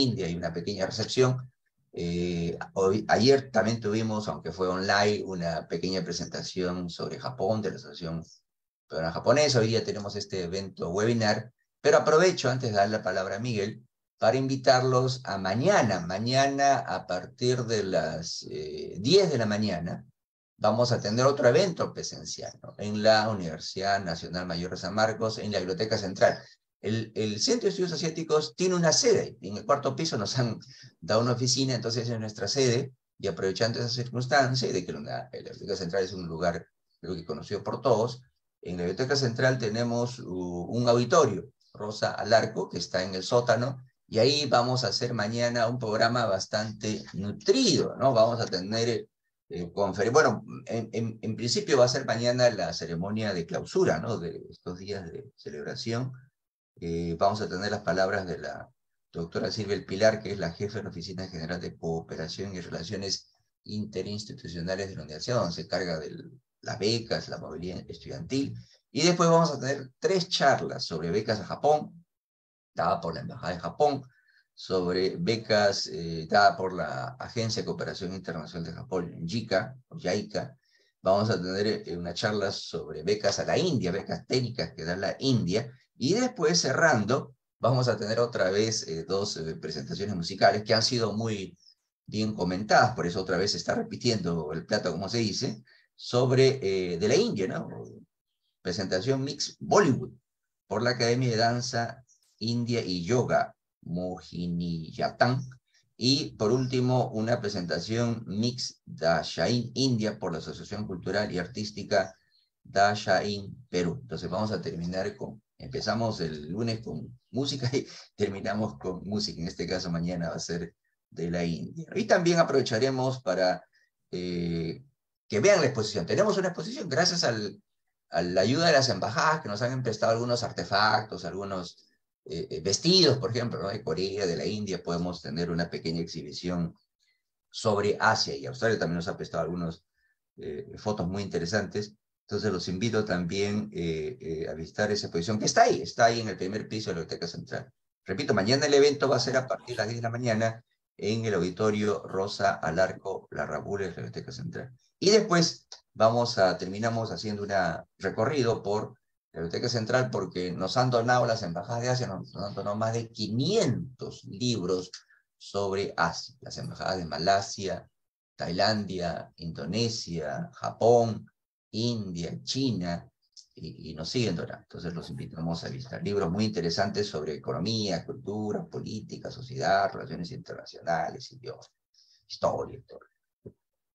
India hay una pequeña recepción. hoy, ayer también tuvimos, aunque fue online, una pequeña presentación sobre Japón de la Asociación Peruana Japonesa. Hoy día tenemos este evento webinar, pero aprovecho antes de dar la palabra a Miguel para invitarlos a mañana. Mañana a partir de las 10 eh, de la mañana vamos a tener otro evento presencial en la Universidad Nacional Mayor de San Marcos, en la Biblioteca Central. El, el, Centro de Estudios Asiáticos tiene una sede, en el cuarto piso nos han dado una oficina, entonces es nuestra sede, y aprovechando esa circunstancia de que la, Biblioteca Central es un lugar creo que conocido por todos, en la Biblioteca Central tenemos un auditorio, Rosa Alarco, que está en el sótano, y ahí vamos a hacer mañana un programa bastante nutrido, ¿no? Vamos a tener eh, conferencia. Bueno, en, en, principio va a ser mañana la ceremonia de clausura, ¿no? De estos días de celebración. Eh, vamos a tener las palabras de la doctora Silvia El Pilar, que es la jefa de la Oficina General de Cooperación y Relaciones Interinstitucionales de la Universidad, donde se carga de las becas, la movilidad estudiantil. Y después vamos a tener tres charlas sobre becas a Japón, dada por la Embajada de Japón, sobre becas eh, dada por la Agencia de Cooperación Internacional de Japón, JICA, o JICA. Vamos a tener eh, una charla sobre becas a la India, becas técnicas que da la India. Y después, cerrando, vamos a tener otra vez eh, dos presentaciones musicales que han sido muy bien comentadas, por eso otra vez se está repitiendo el plato, como se dice, sobre de la India, ¿no? Presentación Mix Bollywood por la Academia de Danza India y Yoga, Mohiniyattam. Y por último, una presentación Mix Dashain India por la Asociación Cultural y Artística Dashain Perú. Entonces vamos a terminar con, empezamos el lunes con música y terminamos con música. En este caso mañana va a ser de la India. Y también aprovecharemos para eh, que vean la exposición. Tenemos una exposición gracias a la ayuda de las embajadas que nos han prestado algunos artefactos, algunos eh, eh, vestidos, por ejemplo, ¿no? de Corea, de la India, podemos tener una pequeña exhibición sobre Asia y Australia también nos ha prestado algunas fotos muy interesantes. Entonces los invito también a visitar esa exposición que está ahí, está ahí en el primer piso de la Biblioteca Central. Repito, mañana el evento va a ser a partir de las 10 de la mañana en el auditorio Rosa Alarco La Rabula de la Biblioteca Central. Y después vamos a, terminamos haciendo un recorrido por la Biblioteca Central porque nos han donado las embajadas de Asia, nos, han donado más de 500 libros sobre Asia, las embajadas de Malasia, Tailandia, Indonesia, Japón, India, China, y, nos siguen donando. Entonces los invitamos a visitar libros muy interesantes sobre economía, cultura, política, sociedad, relaciones internacionales, idiomas, historia.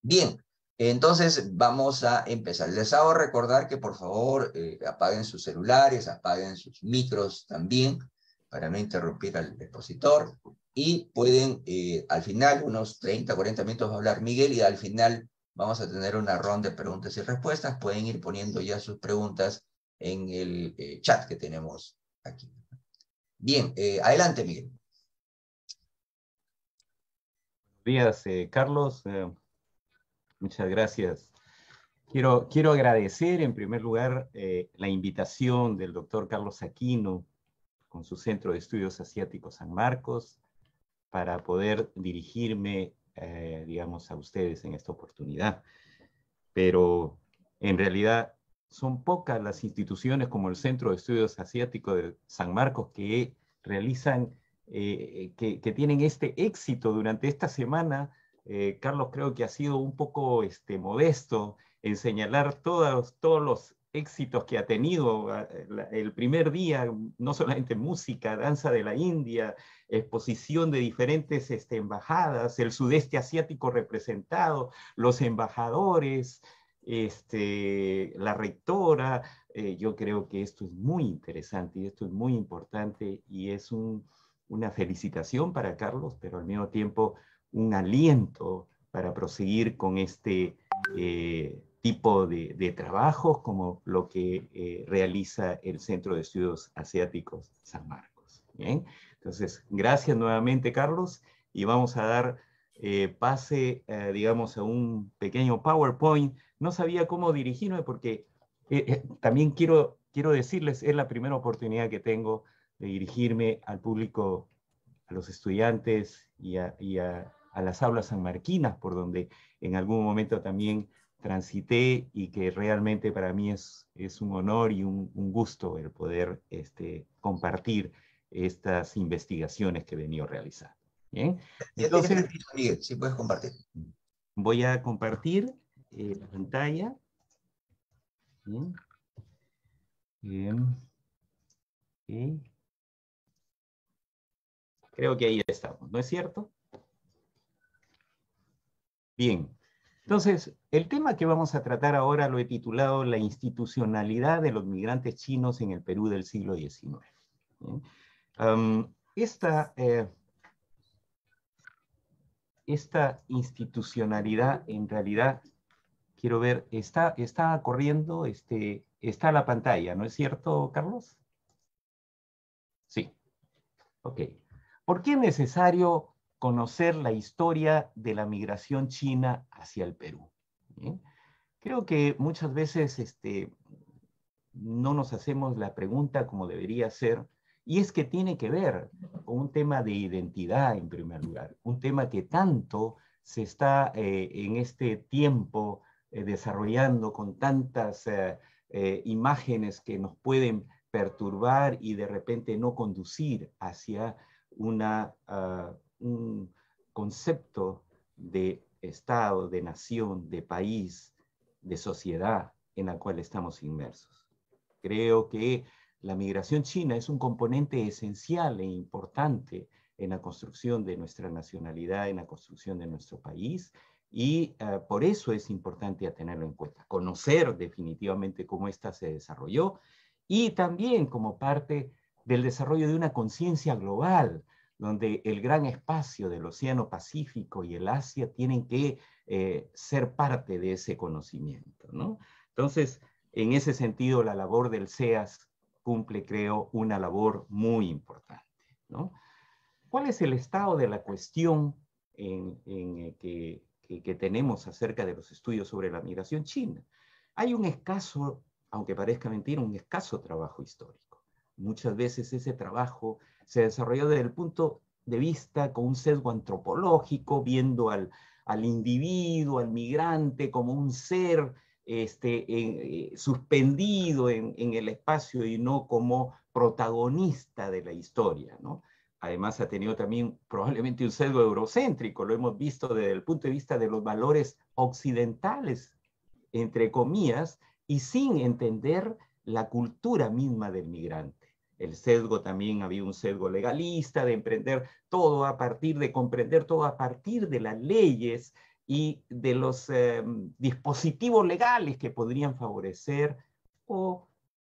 Bien, entonces vamos a empezar. Les hago recordar que por favor eh, apaguen sus celulares, apaguen sus micros también para no interrumpir al expositor y pueden eh, al final, unos 30, 40 minutos hablar Miguel y al final vamos a tener una ronda de preguntas y respuestas. Pueden ir poniendo ya sus preguntas en el eh, chat que tenemos aquí. Bien, adelante Miguel. Buenos días, Carlos. Muchas gracias. Quiero, quiero agradecer en primer lugar eh, la invitación del doctor Carlos Aquino con su Centro de Estudios Asiáticos San Marcos para poder dirigirme, eh, digamos, a ustedes en esta oportunidad. Pero en realidad son pocas las instituciones como el Centro de Estudios Asiáticos de San Marcos que realizan, eh, que, tienen este éxito durante esta semana eh, Carlos creo que ha sido un poco este, modesto en señalar todos, todos los éxitos que ha tenido ah, el primer día, no solamente música, danza de la India, exposición de diferentes este, embajadas, el sudeste asiático representado, los embajadores, este, la rectora. Eh, yo creo que esto es muy interesante y esto es muy importante y es una felicitación para Carlos, pero al mismo tiempo un aliento para proseguir con este eh, tipo de, de, trabajos como lo que eh, realiza el Centro de Estudios Asiáticos San Marcos. ¿bien? Entonces, gracias nuevamente, Carlos, y vamos a dar eh, pase, digamos, a un pequeño PowerPoint. No sabía cómo dirigirme porque también quiero, quiero decirles, es la primera oportunidad que tengo de dirigirme al público los estudiantes y a, las aulas sanmarquinas, por donde en algún momento también transité y que realmente para mí es, es un honor y un, gusto el poder este, compartir estas investigaciones que he venido realizando. Bien, entonces, Miguel, si puedes compartir. Voy a compartir eh, la pantalla. Bien. Bien. Creo que ahí estamos, ¿no es cierto? Bien. Entonces, el tema que vamos a tratar ahora lo he titulado La institucionalidad de los migrantes chinos en el Perú del siglo XIX. esta, eh, esta institucionalidad, en realidad, quiero ver, está, está corriendo, este, está la pantalla, ¿no es cierto, Carlos? Sí. Ok. ¿Por qué es necesario conocer la historia de la migración china hacia el Perú? Creo que muchas veces este, no nos hacemos la pregunta como debería ser, y es que tiene que ver con un tema de identidad en primer lugar, un tema que tanto se está eh, en este tiempo eh, desarrollando con tantas eh, imágenes que nos pueden perturbar y de repente no conducir hacia una, ah, un concepto de Estado, de nación, de país, de sociedad en la cual estamos inmersos. Creo que la migración china es un componente esencial e importante en la construcción de nuestra nacionalidad, en la construcción de nuestro país, y ah, por eso es importante tenerlo en cuenta. Conocer definitivamente cómo ésta se desarrolló y también como parte del desarrollo de una conciencia global, donde el gran espacio del Océano Pacífico y el Asia tienen que eh, ser parte de ese conocimiento. ¿no? Entonces, en ese sentido, la labor del CEAS cumple, creo, una labor muy importante. ¿Cuál es el estado de la cuestión en, eh, que, que tenemos acerca de los estudios sobre la migración china? Hay un escaso aunque parezca mentira, un escaso trabajo histórico. Muchas veces ese trabajo se desarrolló desde el punto de vista con un sesgo antropológico, viendo al, al individuo, al migrante como un ser este, eh, suspendido en, en, el espacio y no como protagonista de la historia, ¿no? Además ha tenido también probablemente un sesgo eurocéntrico, lo hemos visto desde el punto de vista de los valores occidentales, entre comillas, y sin entender la cultura misma del migrante. El sesgo también había un sesgo legalista de emprender todo a partir de comprender todo a partir de las leyes y de los em, dispositivos legales que podrían favorecer o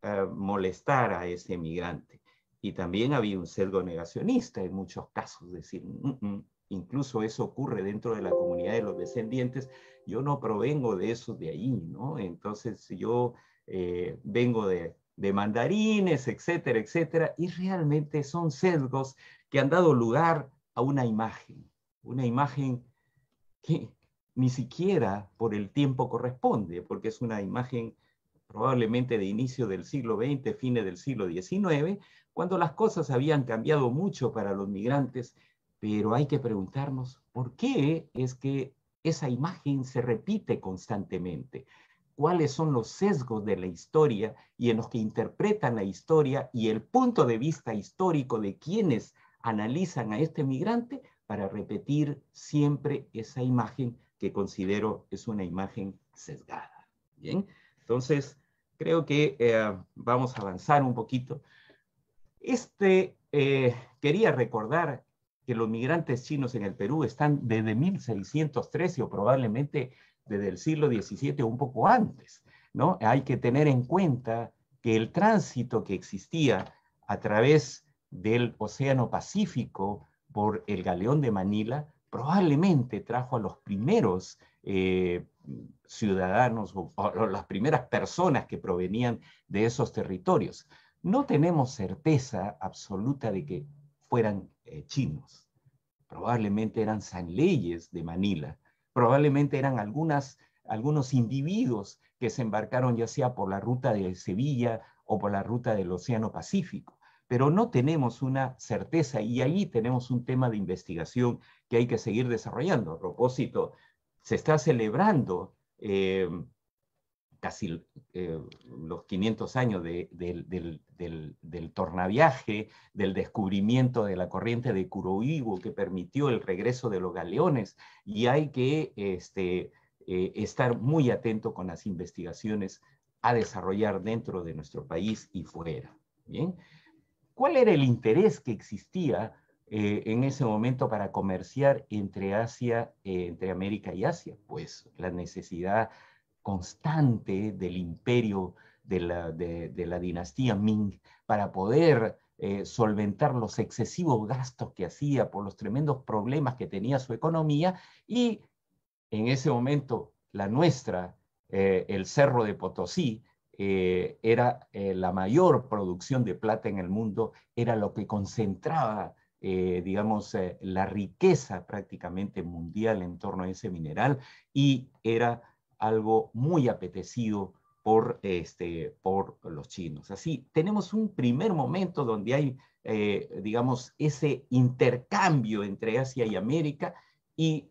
eh, molestar a ese migrante. Y también había un sesgo negacionista en muchos casos, decir, mm, mm, incluso eso ocurre dentro de la comunidad de los descendientes, yo no provengo de eso de ahí, ¿no? Entonces yo eh, vengo de, de mandarines, etcétera, etcétera, y realmente son sesgos que han dado lugar a una imagen, una imagen que ni siquiera por el tiempo corresponde, porque es una imagen probablemente de inicio del siglo XX, fines del siglo XIX, cuando las cosas habían cambiado mucho para los migrantes pero hay que preguntarnos por qué es que esa imagen se repite constantemente. ¿Cuáles son los sesgos de la historia y en los que interpretan la historia y el punto de vista histórico de quienes analizan a este migrante para repetir siempre esa imagen que considero es una imagen sesgada? Bien, entonces creo que eh, vamos a avanzar un poquito. Este, eh, quería recordar que los migrantes chinos en el Perú están desde 1613 o probablemente desde el siglo XVII o un poco antes, ¿no? Hay que tener en cuenta que el tránsito que existía a través del Océano Pacífico por el galeón de Manila probablemente trajo a los primeros eh, ciudadanos o, las primeras personas que provenían de esos territorios. No tenemos certeza absoluta de que fueran eh, chinos. Probablemente eran sanleyes de Manila. Probablemente eran algunas, algunos individuos que se embarcaron ya sea por la ruta de Sevilla o por la ruta del Océano Pacífico. pero no tenemos una certeza y ahí tenemos un tema de investigación que hay que seguir desarrollando. A propósito, se está celebrando eh, casi eh, los 500 años del, tornaviaje, del descubrimiento de la corriente de Kuroibu que permitió el regreso de los galeones y hay que este, eh, estar muy atento con las investigaciones a desarrollar dentro de nuestro país y fuera. ¿bien? ¿Cuál era el interés que existía eh, en ese momento para comerciar entre Asia, entre América y Asia? Pues la necesidad constante del imperio de la, dinastía Ming para poder eh, solventar los excesivos gastos que hacía por los tremendos problemas que tenía su economía y en ese momento la nuestra, eh, el Cerro de Potosí, eh, era la mayor producción de plata en el mundo, era lo que concentraba, digamos, la riqueza prácticamente mundial en torno a ese mineral y era algo muy apetecido por, este, por los chinos. Así, tenemos un primer momento donde hay, eh, digamos, ese intercambio entre Asia y América y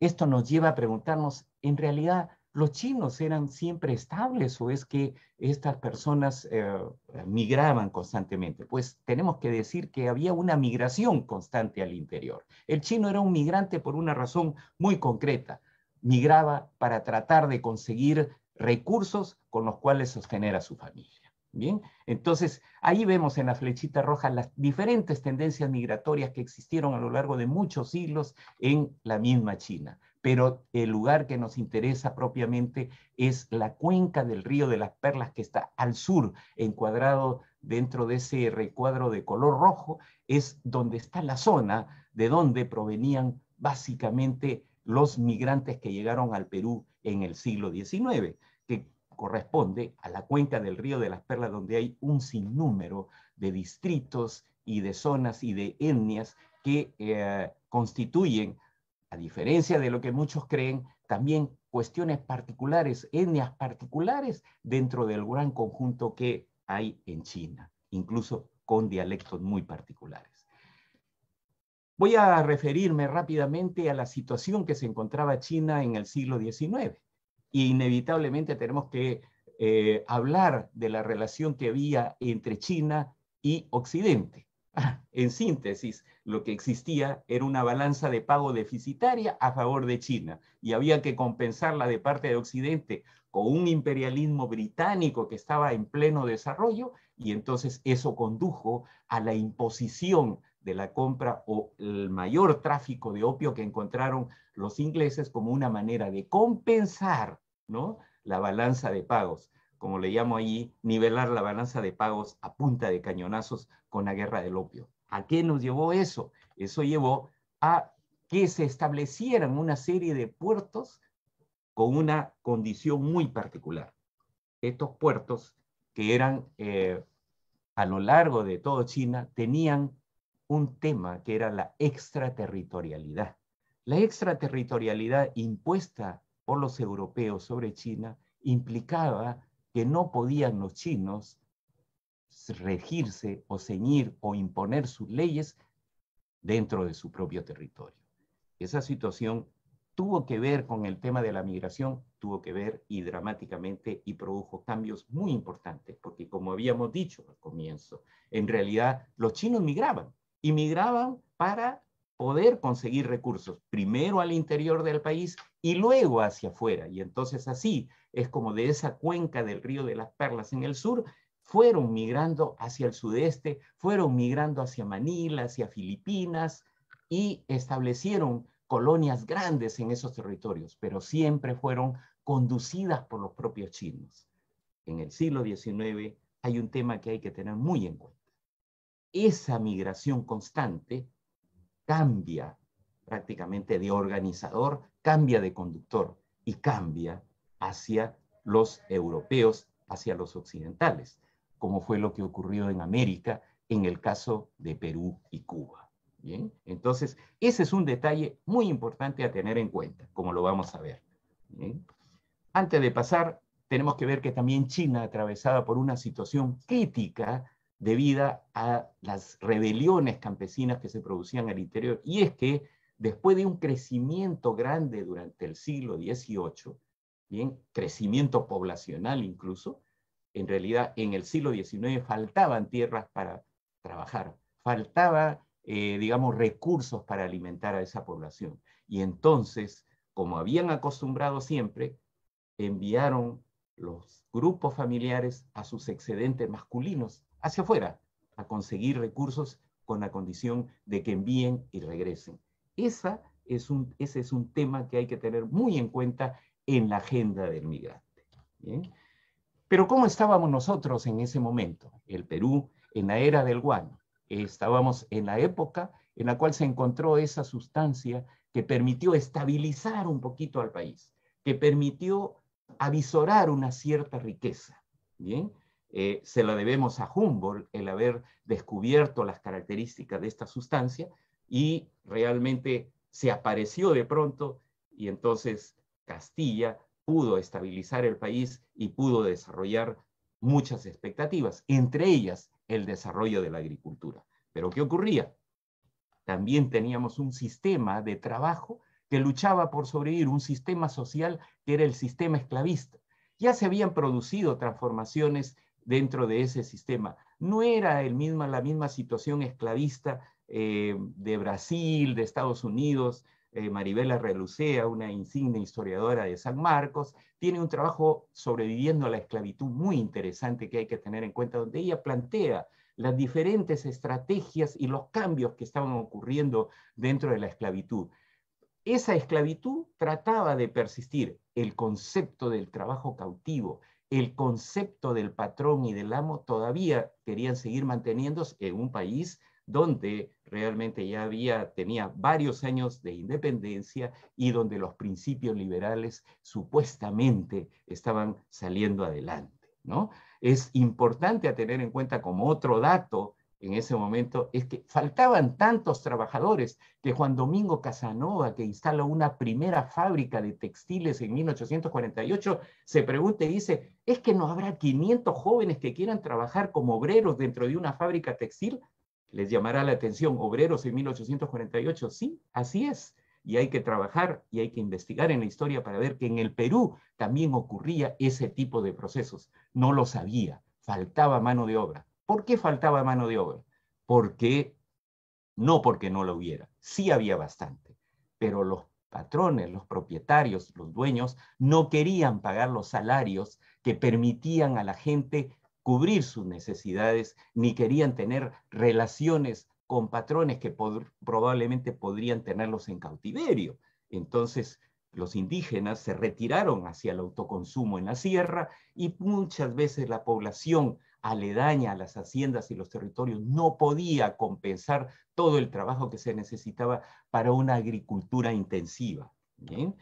esto nos lleva a preguntarnos, en realidad, ¿los chinos eran siempre estables o es que estas personas eh, migraban constantemente? Pues tenemos que decir que había una migración constante al interior. El chino era un migrante por una razón muy concreta migraba para tratar de conseguir recursos con los cuales sostener a su familia. Bien, entonces ahí vemos en la flechita roja las diferentes tendencias migratorias que existieron a lo largo de muchos siglos en la misma China. Pero el lugar que nos interesa propiamente es la cuenca del río de las Perlas que está al sur, encuadrado dentro de ese recuadro de color rojo, es donde está la zona de donde provenían básicamente los migrantes que llegaron al Perú en el siglo XIX, que corresponde a la cuenca del río de las Perlas, donde hay un sinnúmero de distritos y de zonas y de etnias que eh, constituyen, a diferencia de lo que muchos creen, también cuestiones particulares, etnias particulares dentro del gran conjunto que hay en China, incluso con dialectos muy particulares. Voy a referirme rápidamente a la situación que se encontraba China en el siglo XIX. Y inevitablemente tenemos que eh, hablar de la relación que había entre China y Occidente. En síntesis, lo que existía era una balanza de pago deficitaria a favor de China y había que compensarla de parte de Occidente con un imperialismo británico que estaba en pleno desarrollo y entonces eso condujo a la imposición de la compra o el mayor tráfico de opio que encontraron los ingleses como una manera de compensar ¿no? la balanza de pagos, como le llamo ahí, nivelar la balanza de pagos a punta de cañonazos con la guerra del opio. ¿A qué nos llevó eso? Eso llevó a que se establecieran una serie de puertos con una condición muy particular. Estos puertos, que eran eh, a lo largo de todo China, tenían un tema que era la extraterritorialidad. La extraterritorialidad impuesta por los europeos sobre China implicaba que no podían los chinos regirse o ceñir o imponer sus leyes dentro de su propio territorio. Esa situación tuvo que ver con el tema de la migración, tuvo que ver y dramáticamente y produjo cambios muy importantes, porque como habíamos dicho al comienzo, en realidad los chinos migraban, Inmigraban para poder conseguir recursos, primero al interior del país y luego hacia afuera. Y entonces así es como de esa cuenca del río de las Perlas en el sur, fueron migrando hacia el sudeste, fueron migrando hacia Manila, hacia Filipinas y establecieron colonias grandes en esos territorios, pero siempre fueron conducidas por los propios chinos. En el siglo XIX hay un tema que hay que tener muy en cuenta esa migración constante cambia prácticamente de organizador, cambia de conductor y cambia hacia los europeos, hacia los occidentales, como fue lo que ocurrió en América en el caso de Perú y Cuba. Bien, entonces ese es un detalle muy importante a tener en cuenta, como lo vamos a ver. Antes de pasar, tenemos que ver que también China, atravesada por una situación crítica debida a las rebeliones campesinas que se producían al interior. Y es que después de un crecimiento grande durante el siglo XVIII, bien, crecimiento poblacional incluso, en realidad en el siglo XIX faltaban tierras para trabajar, faltaba, eh, digamos, recursos para alimentar a esa población. Y entonces, como habían acostumbrado siempre, enviaron los grupos familiares a sus excedentes masculinos hacia afuera a conseguir recursos con la condición de que envíen y regresen. Esa es un, ese es un tema que hay que tener muy en cuenta en la agenda del migrante. Pero ¿cómo estábamos nosotros en ese momento? El Perú en la era del guano. Estábamos en la época en la cual se encontró esa sustancia que permitió estabilizar un poquito al país, que permitió avisorar una cierta riqueza. Bien, eh, se la debemos a Humboldt el haber descubierto las características de esta sustancia y realmente se apareció de pronto y entonces Castilla pudo estabilizar el país y pudo desarrollar muchas expectativas, entre ellas el desarrollo de la agricultura. Pero ¿qué ocurría? También teníamos un sistema de trabajo que luchaba por sobrevivir, un sistema social que era el sistema esclavista. Ya se habían producido transformaciones dentro de ese sistema. No era el la misma situación esclavista eh, de Brasil, de Estados Unidos. Eh, Maribela Relucea, una insigne historiadora de San Marcos, tiene un trabajo sobreviviendo a la esclavitud muy interesante que hay que tener en cuenta, donde ella plantea las diferentes estrategias y los cambios que estaban ocurriendo dentro de la esclavitud. Esa esclavitud trataba de persistir. El concepto del trabajo cautivo, el concepto del patrón y del amo todavía querían seguir manteniéndose en un país donde realmente ya había, tenía varios años de independencia y donde los principios liberales supuestamente estaban saliendo adelante, ¿no? Es importante a tener en cuenta como otro dato en ese momento es que faltaban tantos trabajadores que Juan Domingo Casanova, que instala una primera fábrica de textiles en 1848, se pregunta y dice, ¿es que no habrá 500 jóvenes que quieran trabajar como obreros dentro de una fábrica textil? Les llamará la atención, obreros en 1848, sí, así es. Y hay que trabajar y hay que investigar en la historia para ver que en el Perú también ocurría ese tipo de procesos. No lo sabía, faltaba mano de obra ¿Por qué faltaba mano de obra? Porque, no porque no la hubiera, sí había bastante, pero los patrones, los propietarios, los dueños, no querían pagar los salarios que permitían a la gente cubrir sus necesidades, ni querían tener relaciones con patrones que probablemente podrían tenerlos en cautiverio. Entonces, los indígenas se retiraron hacia el autoconsumo en la sierra y muchas veces la población aledaña a las haciendas y los territorios no podía compensar todo el trabajo que se necesitaba para una agricultura intensiva. ¿bien?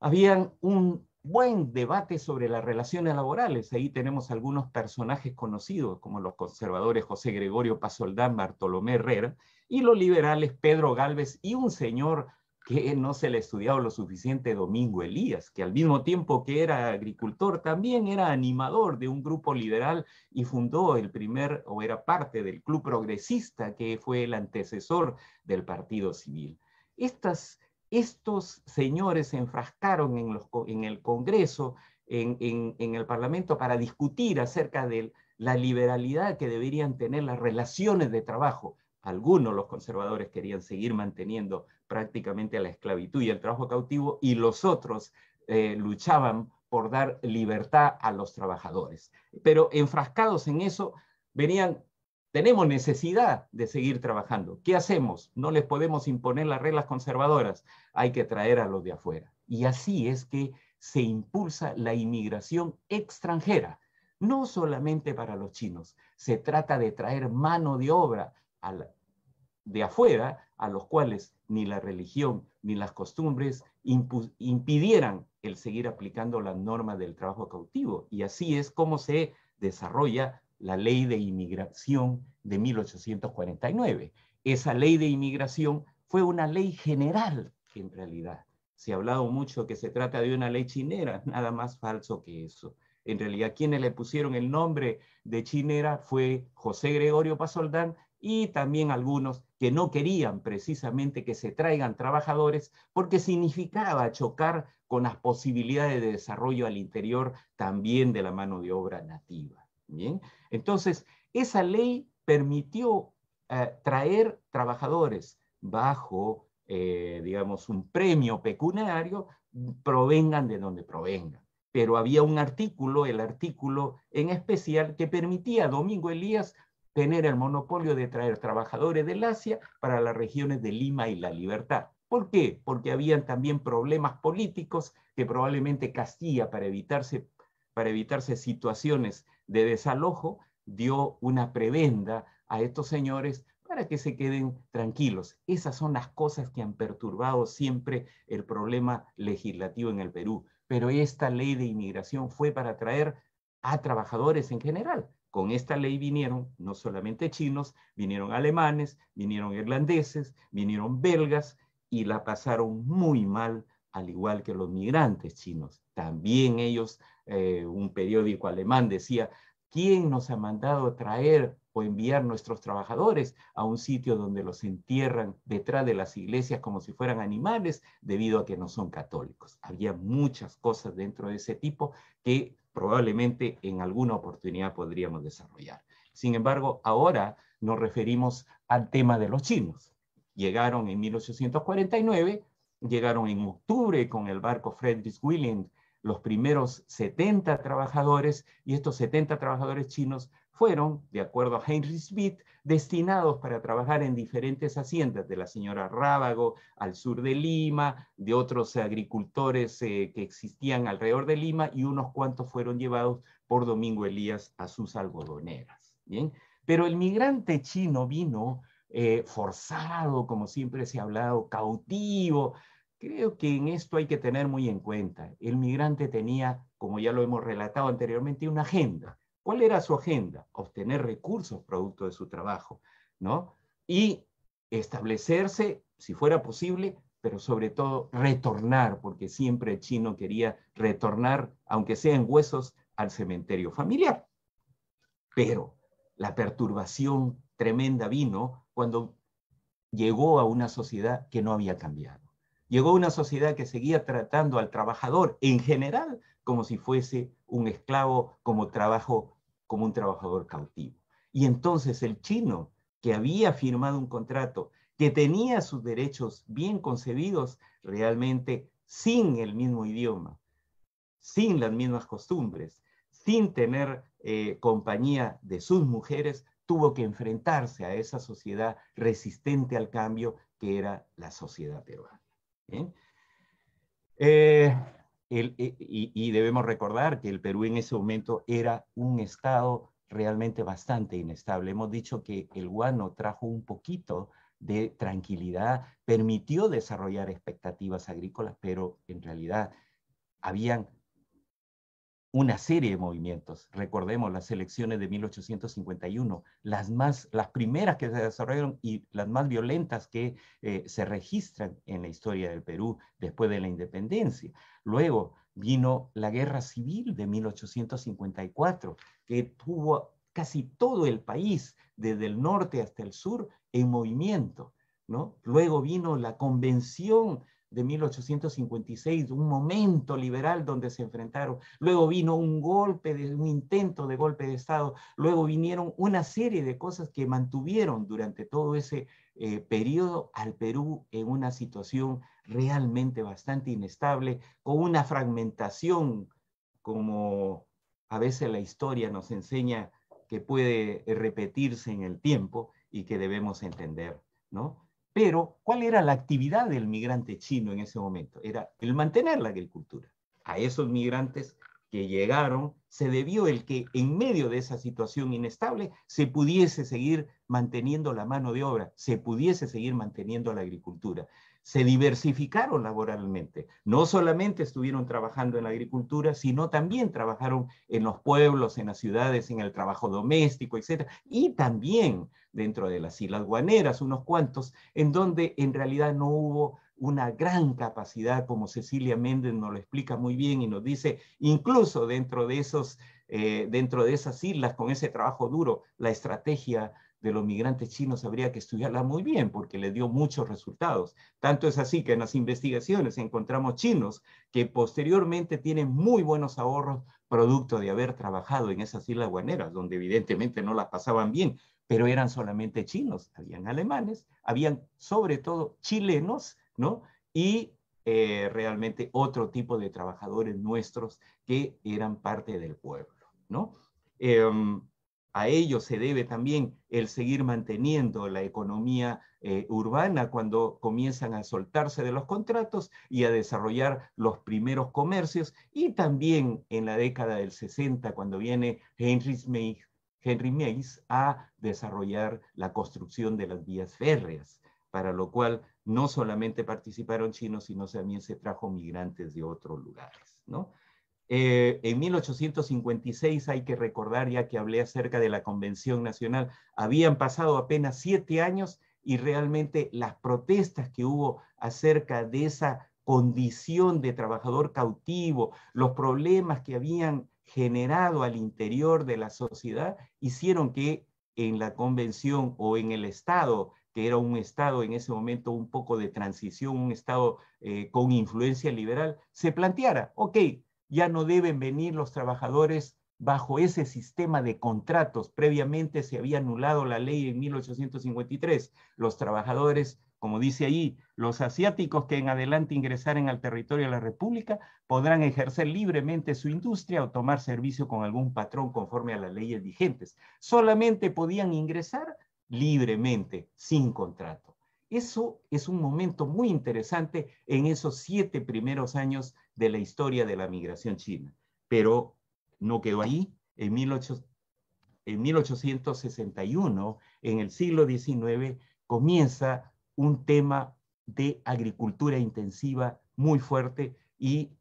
Habían un buen debate sobre las relaciones laborales. Ahí tenemos algunos personajes conocidos, como los conservadores José Gregorio Pasoldán, Bartolomé Herrera, y los liberales Pedro Galvez y un señor que no se le estudiaba lo suficiente Domingo Elías, que al mismo tiempo que era agricultor, también era animador de un grupo liberal y fundó el primer, o era parte del Club Progresista, que fue el antecesor del Partido Civil. Estas, estos señores se enfrascaron en, los, en el Congreso, en, en, en el Parlamento, para discutir acerca de la liberalidad que deberían tener las relaciones de trabajo algunos, los conservadores, querían seguir manteniendo prácticamente a la esclavitud y el trabajo cautivo, y los otros eh, luchaban por dar libertad a los trabajadores. Pero enfrascados en eso, venían, tenemos necesidad de seguir trabajando. ¿Qué hacemos? No les podemos imponer las reglas conservadoras, hay que traer a los de afuera. Y así es que se impulsa la inmigración extranjera, no solamente para los chinos, se trata de traer mano de obra de afuera, a los cuales ni la religión ni las costumbres impidieran el seguir aplicando las normas del trabajo cautivo. Y así es como se desarrolla la ley de inmigración de 1849. Esa ley de inmigración fue una ley general, en realidad. Se ha hablado mucho que se trata de una ley chinera, nada más falso que eso. En realidad, quienes le pusieron el nombre de chinera fue José Gregorio Pasoldán y también algunos que no querían precisamente que se traigan trabajadores porque significaba chocar con las posibilidades de desarrollo al interior también de la mano de obra nativa. Bien, entonces esa ley permitió eh, traer trabajadores bajo, eh, digamos, un premio pecuniario, provengan de donde provengan. Pero había un artículo, el artículo en especial, que permitía a Domingo Elías tener el monopolio de traer trabajadores del Asia para las regiones de Lima y La Libertad. ¿Por qué? Porque habían también problemas políticos que probablemente Castilla, para evitarse, para evitarse situaciones de desalojo, dio una prebenda a estos señores para que se queden tranquilos. Esas son las cosas que han perturbado siempre el problema legislativo en el Perú. Pero esta ley de inmigración fue para traer a trabajadores en general, con esta ley vinieron no solamente chinos, vinieron alemanes, vinieron irlandeses, vinieron belgas y la pasaron muy mal, al igual que los migrantes chinos. También ellos, eh, un periódico alemán decía, ¿quién nos ha mandado traer o enviar nuestros trabajadores a un sitio donde los entierran detrás de las iglesias como si fueran animales debido a que no son católicos? Había muchas cosas dentro de ese tipo que probablemente en alguna oportunidad podríamos desarrollar. Sin embargo, ahora nos referimos al tema de los chinos. Llegaron en 1849, llegaron en octubre con el barco Friedrich William los primeros 70 trabajadores y estos 70 trabajadores chinos fueron, de acuerdo a Henry Smith, destinados para trabajar en diferentes haciendas de la señora Rábago al sur de Lima, de otros agricultores eh, que existían alrededor de Lima y unos cuantos fueron llevados por Domingo Elías a sus algodoneras. ¿bien? Pero el migrante chino vino eh, forzado, como siempre se ha hablado, cautivo. Creo que en esto hay que tener muy en cuenta. El migrante tenía, como ya lo hemos relatado anteriormente, una agenda ¿Cuál era su agenda? Obtener recursos producto de su trabajo, ¿no? Y establecerse, si fuera posible, pero sobre todo retornar, porque siempre el chino quería retornar, aunque sea en huesos, al cementerio familiar. Pero la perturbación tremenda vino cuando llegó a una sociedad que no había cambiado. Llegó a una sociedad que seguía tratando al trabajador en general como si fuese un esclavo, como trabajo como un trabajador cautivo. Y entonces el chino, que había firmado un contrato, que tenía sus derechos bien concebidos, realmente sin el mismo idioma, sin las mismas costumbres, sin tener eh, compañía de sus mujeres, tuvo que enfrentarse a esa sociedad resistente al cambio que era la sociedad peruana. Eh, eh, y, debemos recordar que el Perú en ese momento era un estado realmente bastante inestable. Hemos dicho que el guano trajo un poquito de tranquilidad, permitió desarrollar expectativas agrícolas, pero en realidad habían una serie de movimientos. Recordemos las elecciones de 1851, las, más, las primeras que se desarrollaron y las más violentas que eh, se registran en la historia del Perú después de la independencia. Luego vino la Guerra Civil de 1854, que tuvo casi todo el país, desde el norte hasta el sur, en movimiento. ¿no? Luego vino la Convención de 1856, un momento liberal donde se enfrentaron. Luego vino un golpe, de, un intento de golpe de Estado. Luego vinieron una serie de cosas que mantuvieron durante todo ese eh, periodo al Perú en una situación realmente bastante inestable, con una fragmentación como a veces la historia nos enseña que puede repetirse en el tiempo y que debemos entender, ¿no? Pero, ¿cuál era la actividad del migrante chino en ese momento? Era el mantener la agricultura. A esos migrantes que llegaron se debió el que en medio de esa situación inestable se pudiese seguir manteniendo la mano de obra, se pudiese seguir manteniendo la agricultura se diversificaron laboralmente. No solamente estuvieron trabajando en la agricultura, sino también trabajaron en los pueblos, en las ciudades, en el trabajo doméstico, etc. Y también dentro de las islas guaneras, unos cuantos, en donde en realidad no hubo una gran capacidad, como Cecilia Méndez nos lo explica muy bien y nos dice, incluso dentro de, esos, eh, dentro de esas islas, con ese trabajo duro, la estrategia de los migrantes chinos habría que estudiarla muy bien porque le dio muchos resultados. Tanto es así que en las investigaciones encontramos chinos que posteriormente tienen muy buenos ahorros producto de haber trabajado en esas islas guaneras, donde evidentemente no las pasaban bien, pero eran solamente chinos, habían alemanes, habían sobre todo chilenos, ¿no? Y eh, realmente otro tipo de trabajadores nuestros que eran parte del pueblo, ¿no? Em, a ello se debe también el seguir manteniendo la economía eh, urbana cuando comienzan a soltarse de los contratos y a desarrollar los primeros comercios y también en la década del 60 cuando viene Henry May, Mays a desarrollar la construcción de las vías férreas, para lo cual no solamente participaron chinos, sino también se trajo migrantes de otros lugares, ¿no? Eh, en 1856 hay que recordar, ya que hablé acerca de la Convención Nacional, habían pasado apenas siete años y realmente las protestas que hubo acerca de esa condición de trabajador cautivo, los problemas que habían generado al interior de la sociedad, hicieron que en la convención o en el Estado, que era un Estado en ese momento un poco de transición, un Estado eh, con influencia liberal, se planteara, ok, ya no deben venir los trabajadores bajo ese sistema de contratos. Previamente se había anulado la ley en 1853. Los trabajadores, como dice ahí, los asiáticos que en adelante ingresaren al territorio de la República podrán ejercer libremente su industria o tomar servicio con algún patrón conforme a las leyes vigentes. Solamente podían ingresar libremente, sin contrato. Eso es un momento muy interesante en esos siete primeros años de la historia de la migración china. Pero no quedó ahí. En, 1861, en el siglo XIX, comienza un tema de agricultura intensiva muy fuerte y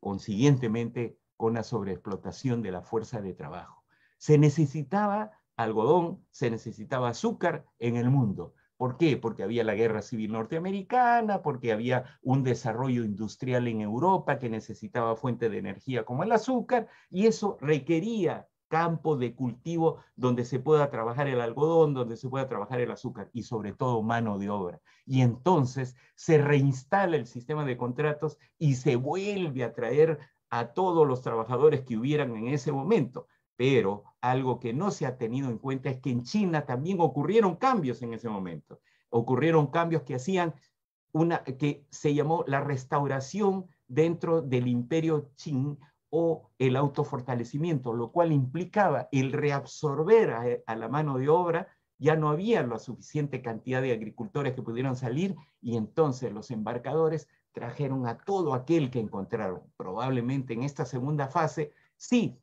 consiguientemente con la sobreexplotación de la fuerza de trabajo. Se necesitaba algodón, se necesitaba azúcar en el mundo. ¿Por qué? Porque había la guerra civil norteamericana, porque había un desarrollo industrial en Europa que necesitaba fuente de energía como el azúcar, y eso requería campo de cultivo donde se pueda trabajar el algodón, donde se pueda trabajar el azúcar y sobre todo mano de obra. Y entonces se reinstala el sistema de contratos y se vuelve a traer a todos los trabajadores que hubieran en ese momento. Pero algo que no se ha tenido en cuenta es que en China también ocurrieron cambios en ese momento. Ocurrieron cambios que hacían una, que se llamó la restauración dentro del imperio Qing o el autofortalecimiento, lo cual implicaba el reabsorber a, la mano de obra, ya no había la suficiente cantidad de agricultores que pudieran salir y entonces los embarcadores trajeron a todo aquel que encontraron. Probablemente en esta segunda fase sí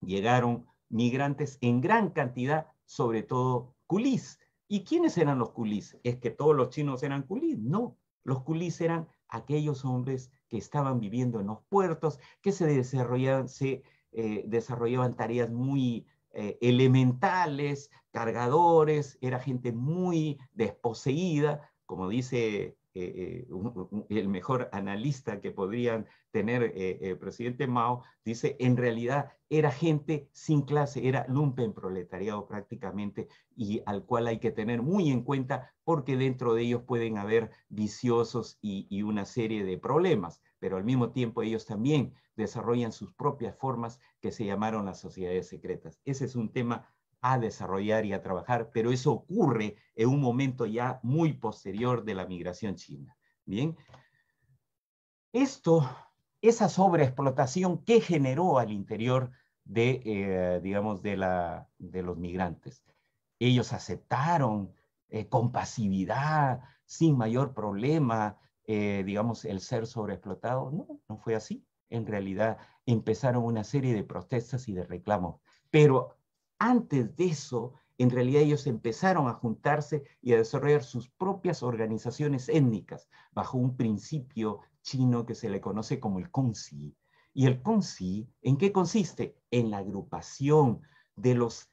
llegaron migrantes en gran cantidad, sobre todo culís. ¿Y quiénes eran los culís? ¿Es que todos los chinos eran culís? No, los culís eran aquellos hombres que estaban viviendo en los puertos, que se desarrollaban, se, eh, desarrollaban tareas muy eh, elementales, cargadores, era gente muy desposeída, como dice eh, eh, el mejor analista que podrían tener eh, el presidente Mao, dice, en realidad era gente sin clase, era lumpen proletariado prácticamente, y al cual hay que tener muy en cuenta porque dentro de ellos pueden haber viciosos y, y una serie de problemas, pero al mismo tiempo ellos también desarrollan sus propias formas que se llamaron las sociedades secretas. Ese es un tema a desarrollar y a trabajar, pero eso ocurre en un momento ya muy posterior de la migración china. Bien, esto, esa sobreexplotación que generó al interior de, eh, digamos, de, la, de los migrantes. Ellos aceptaron eh, con pasividad, sin mayor problema, eh, digamos, el ser sobreexplotado. No, no fue así. En realidad empezaron una serie de protestas y de reclamos, pero antes de eso, en realidad ellos empezaron a juntarse y a desarrollar sus propias organizaciones étnicas bajo un principio chino que se le conoce como el Kongxi. Y el Kongxi, ¿en qué consiste? En la agrupación de los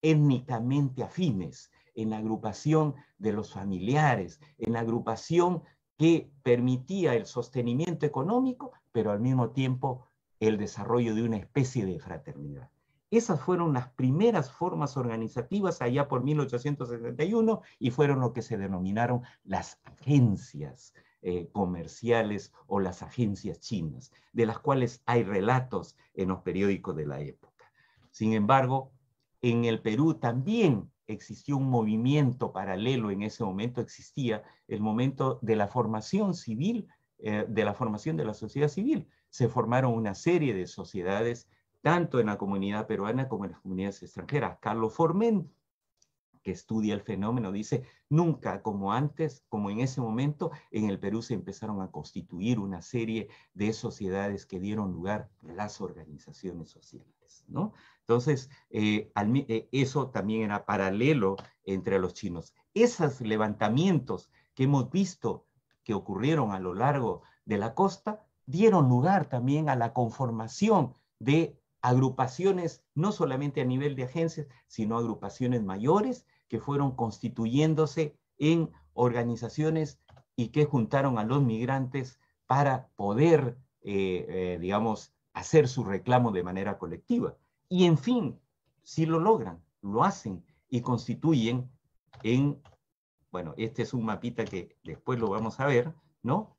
étnicamente afines, en la agrupación de los familiares, en la agrupación que permitía el sostenimiento económico, pero al mismo tiempo el desarrollo de una especie de fraternidad. Esas fueron las primeras formas organizativas allá por 1861 y fueron lo que se denominaron las agencias eh, comerciales o las agencias chinas, de las cuales hay relatos en los periódicos de la época. Sin embargo, en el Perú también existió un movimiento paralelo en ese momento, existía el momento de la formación civil, eh, de la formación de la sociedad civil. Se formaron una serie de sociedades, tanto en la comunidad peruana como en las comunidades extranjeras. Carlos Formen, que estudia el fenómeno, dice, nunca como antes, como en ese momento, en el Perú se empezaron a constituir una serie de sociedades que dieron lugar a las organizaciones sociales, ¿no? Entonces, eh, eh, eso también era paralelo entre los chinos. Esos levantamientos que hemos visto que ocurrieron a lo largo de la costa dieron lugar también a la conformación de agrupaciones, no solamente a nivel de agencias, sino agrupaciones mayores que fueron constituyéndose en organizaciones y que juntaron a los migrantes para poder, eh, digamos, hacer su reclamo de manera colectiva. Y en fin, si lo logran, lo hacen y constituyen en, bueno, este es un mapita que después lo vamos a ver, ¿no?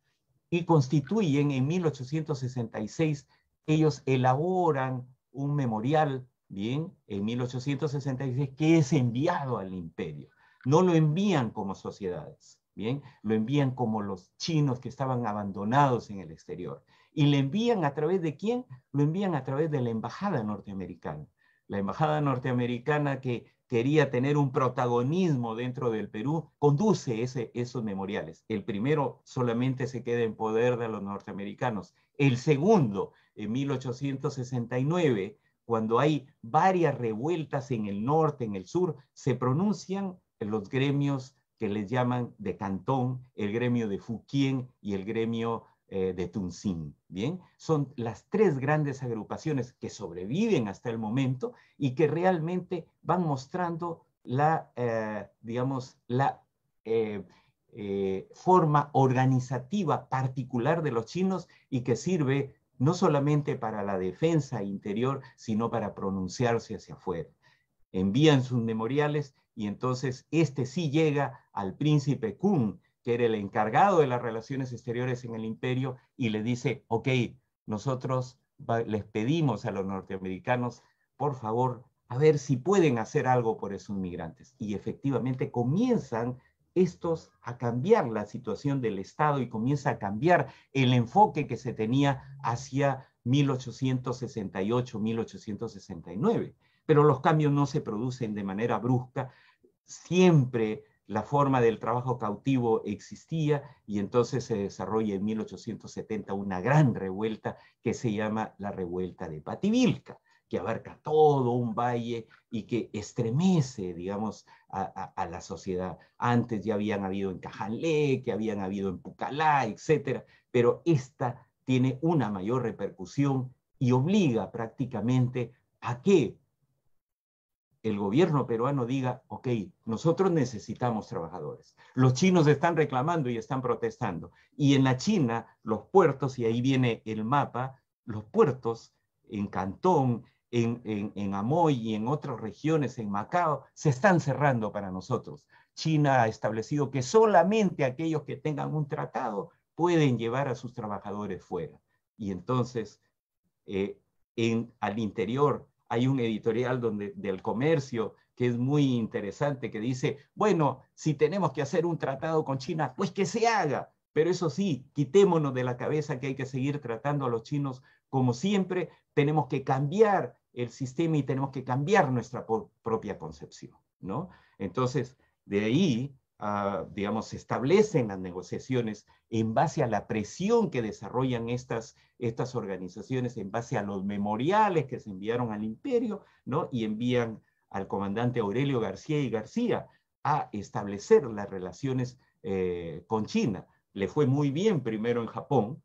Y constituyen en 1866, ellos elaboran un memorial, bien, en 1866, que es enviado al imperio. No lo envían como sociedades, bien, lo envían como los chinos que estaban abandonados en el exterior. ¿Y le envían a través de quién? Lo envían a través de la embajada norteamericana. La embajada norteamericana que quería tener un protagonismo dentro del Perú, conduce ese, esos memoriales. El primero solamente se queda en poder de los norteamericanos. El segundo, en 1869, cuando hay varias revueltas en el norte, en el sur, se pronuncian los gremios que les llaman de Cantón, el gremio de Fukien y el gremio eh, de Tunsin. Bien, son las tres grandes agrupaciones que sobreviven hasta el momento y que realmente van mostrando la, eh, digamos, la eh, forma organizativa particular de los chinos y que sirve no solamente para la defensa interior, sino para pronunciarse hacia afuera. Envían sus memoriales y entonces este sí llega al príncipe Kun, que era el encargado de las relaciones exteriores en el imperio, y le dice, ok, nosotros les pedimos a los norteamericanos, por favor, a ver si pueden hacer algo por esos migrantes. Y efectivamente comienzan estos a cambiar la situación del Estado y comienza a cambiar el enfoque que se tenía hacia 1868, 1869. Pero los cambios no se producen de manera brusca, siempre la forma del trabajo cautivo existía y entonces se desarrolla en 1870 una gran revuelta que se llama la revuelta de Pativilca, que abarca todo un valle y que estremece, digamos, a, la sociedad. Antes ya habían habido en Cajanlé, que habían habido en Pucalá, etcétera, pero esta tiene una mayor repercusión y obliga prácticamente a que el gobierno peruano diga, ok, nosotros necesitamos trabajadores. Los chinos están reclamando y están protestando. Y en la China, los puertos, y ahí viene el mapa, los puertos en Cantón, en, en, Amoy y en otras regiones, en Macao, se están cerrando para nosotros. China ha establecido que solamente aquellos que tengan un tratado pueden llevar a sus trabajadores fuera. Y entonces, eh, en, al interior hay un editorial donde, del comercio que es muy interesante, que dice, bueno, si tenemos que hacer un tratado con China, pues que se haga. Pero eso sí, quitémonos de la cabeza que hay que seguir tratando a los chinos como siempre. Tenemos que cambiar el sistema y tenemos que cambiar nuestra propia concepción, ¿no? Entonces, de ahí Ah, digamos, se establecen las negociaciones en base a la presión que desarrollan estas, estas organizaciones, en base a los memoriales que se enviaron al imperio, ¿no? Y envían al comandante Aurelio García y García a establecer las relaciones eh, con China. Le fue muy bien primero en Japón,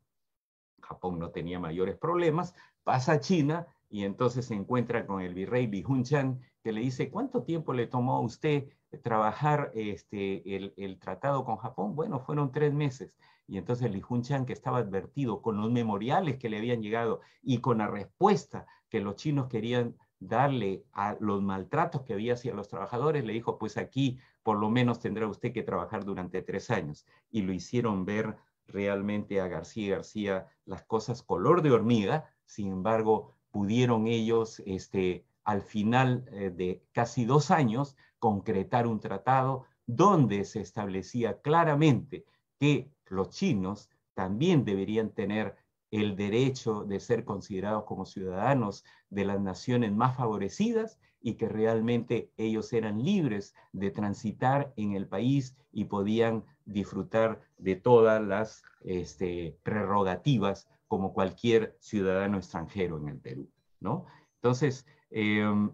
Japón no tenía mayores problemas, pasa a China y entonces se encuentra con el virrey Li Hunchan, que le dice, ¿cuánto tiempo le tomó a usted trabajar este, el, el, tratado con Japón? Bueno, fueron tres meses. Y entonces Li Chan, que estaba advertido con los memoriales que le habían llegado y con la respuesta que los chinos querían darle a los maltratos que había hacia los trabajadores, le dijo, pues aquí por lo menos tendrá usted que trabajar durante tres años. Y lo hicieron ver realmente a García García las cosas color de hormiga, sin embargo, pudieron ellos este, al final eh, de casi dos años concretar un tratado donde se establecía claramente que los chinos también deberían tener el derecho de ser considerados como ciudadanos de las naciones más favorecidas y que realmente ellos eran libres de transitar en el país y podían disfrutar de todas las este, prerrogativas como cualquier ciudadano extranjero en el Perú, ¿no? Entonces, em,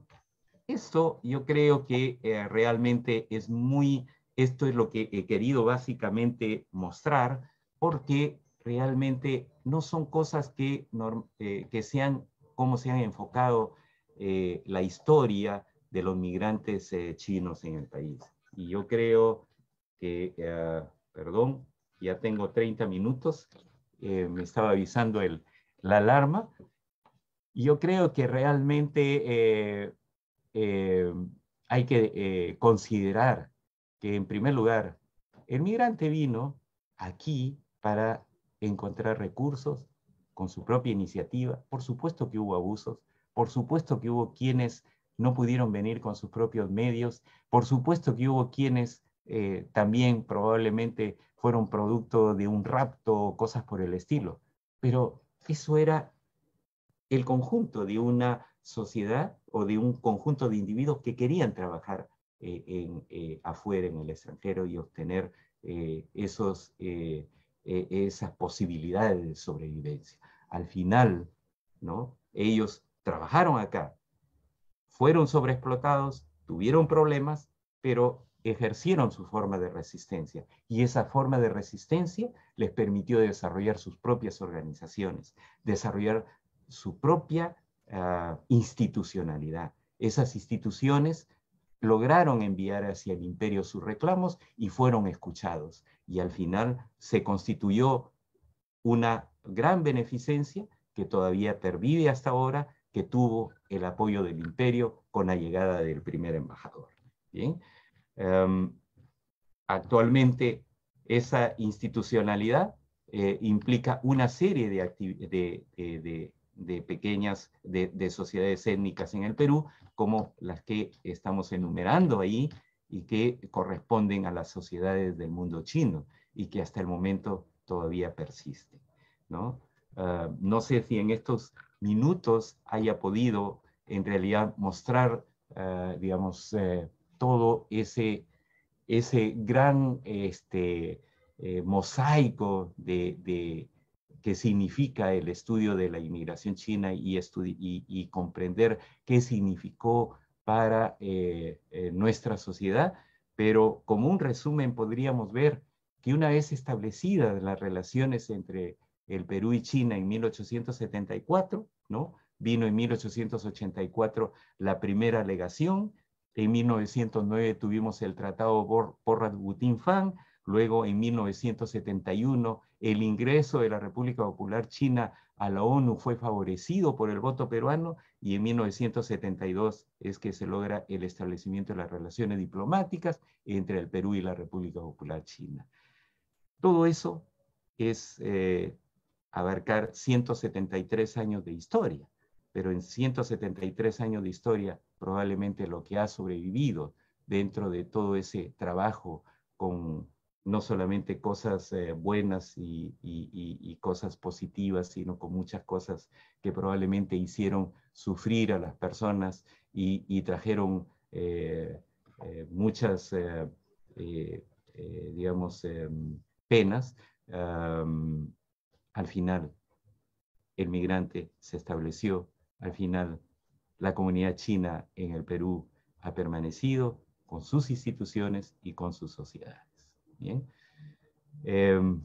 esto yo creo que eh, realmente es muy, esto es lo que he querido básicamente mostrar, porque realmente no son cosas que, eh, que sean como se han enfocado eh, la historia de los migrantes chinos en el país. Y yo creo que, perdón, ya tengo 30 minutos, me estaba avisando el, la alarma, yo creo que realmente eh, eh, hay que eh, considerar que en primer lugar, el migrante vino aquí para encontrar recursos con su propia iniciativa. Por supuesto que hubo abusos, por supuesto que hubo quienes no pudieron venir con sus propios medios, por supuesto que hubo quienes también probablemente fueron producto de un rapto o cosas por el estilo, pero eso era el conjunto de una sociedad o de un conjunto de individuos que querían trabajar eh, en, eh, afuera, en el extranjero, y obtener eh, esos, esas posibilidades de sobrevivencia. Al final, ¿no? ellos trabajaron acá, fueron sobreexplotados, tuvieron problemas, pero ejercieron su forma de resistencia y esa forma de resistencia les permitió desarrollar sus propias organizaciones, desarrollar su propia ah, institucionalidad. Esas instituciones lograron enviar hacia el imperio sus reclamos y fueron escuchados. Y al final se constituyó una gran beneficencia que todavía pervive hasta ahora, que tuvo el apoyo del imperio con la llegada del primer embajador. Em, actualmente esa institucionalidad eh, implica una serie de pequeñas, de, sociedades étnicas en el Perú, como las que estamos enumerando ahí y que corresponden a las sociedades del mundo chino y que hasta el momento todavía persisten. ¿no? Ah, no sé si en estos minutos haya podido en realidad mostrar, ah, digamos, eh, todo ese, ese gran este, eh, mosaico de, qué significa el estudio de la inmigración china y, y, comprender qué significó para eh, eh, nuestra sociedad, pero como un resumen podríamos ver que una vez establecidas las relaciones entre el Perú y China en 1874, ¿no? Vino en 1884 la primera legación, en 1909 tuvimos el Tratado Porras-Butin-Fan, Luego, en 1971, el ingreso de la República Popular China a la ONU fue favorecido por el voto peruano y en 1972 es que se logra el establecimiento de las relaciones diplomáticas entre el Perú y la República Popular China. Todo eso es eh, abarcar 173 años de historia, pero en 173 años de historia probablemente lo que ha sobrevivido dentro de todo ese trabajo con no solamente cosas eh, buenas y, cosas positivas, sino con muchas cosas que probablemente hicieron sufrir a las personas y, trajeron eh, eh, muchas, digamos, penas. Al final, el migrante se estableció, al final, la comunidad china en el Perú ha permanecido con sus instituciones y con sus sociedades. Bien. Em,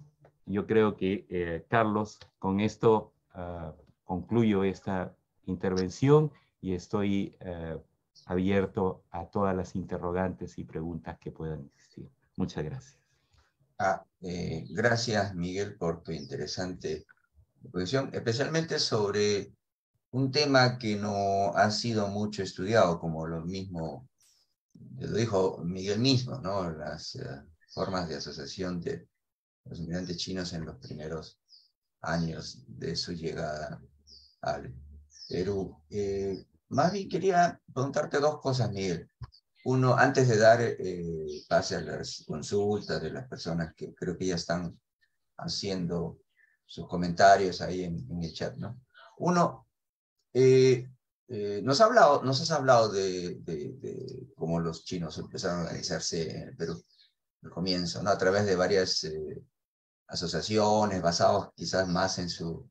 yo creo que, eh, Carlos, con esto ah, concluyo esta intervención y estoy eh, abierto a todas las interrogantes y preguntas que puedan existir. Muchas gracias. Ah, eh, gracias, Miguel, por tu interesante exposición, especialmente sobre un tema que no ha sido mucho estudiado, como lo mismo, lo dijo Miguel mismo, ¿no? Las eh, formas de asociación de los inmigrantes chinos en los primeros años de su llegada al Perú. Eh, más bien quería preguntarte dos cosas, Miguel. Uno, antes de dar eh, pase a las consultas de las personas que creo que ya están haciendo sus comentarios ahí en, en el chat, ¿no? Uno, eh, eh, nos, ha hablado, nos has hablado de, de, cómo los chinos empezaron a organizarse en el Perú, al comienzo, ¿no? a través de varias eh, asociaciones, basados quizás más en su,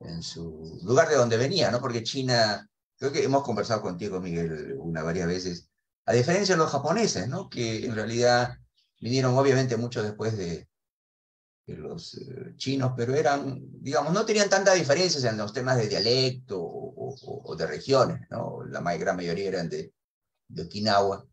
en su lugar de donde venía, ¿no? porque China, creo que hemos conversado contigo, Miguel, una varias veces, a diferencia de los japoneses, ¿no? que en realidad vinieron obviamente mucho después de, los eh, chinos, pero eran, digamos, no tenían tantas diferencias en los temas de dialecto o, de regiones, ¿no? La gran mayoría eran de, de Okinawa,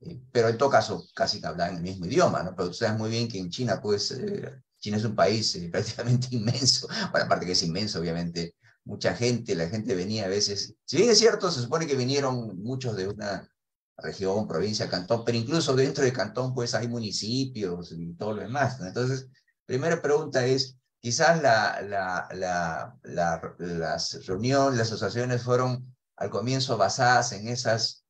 eh, pero en todo caso casi que hablaban el mismo idioma, ¿no? Pero tú sabes muy bien que en China, pues, eh, China es un país prácticamente inmenso, bueno, aparte que es inmenso, obviamente, mucha gente, la gente venía a veces, si bien es cierto, se supone que vinieron muchos de una región, provincia, cantón, pero incluso dentro de cantón, pues, hay municipios y todo lo demás. Entonces, Primera pregunta es, quizás la, la, la, las reuniones, las asociaciones fueron al comienzo basadas en esas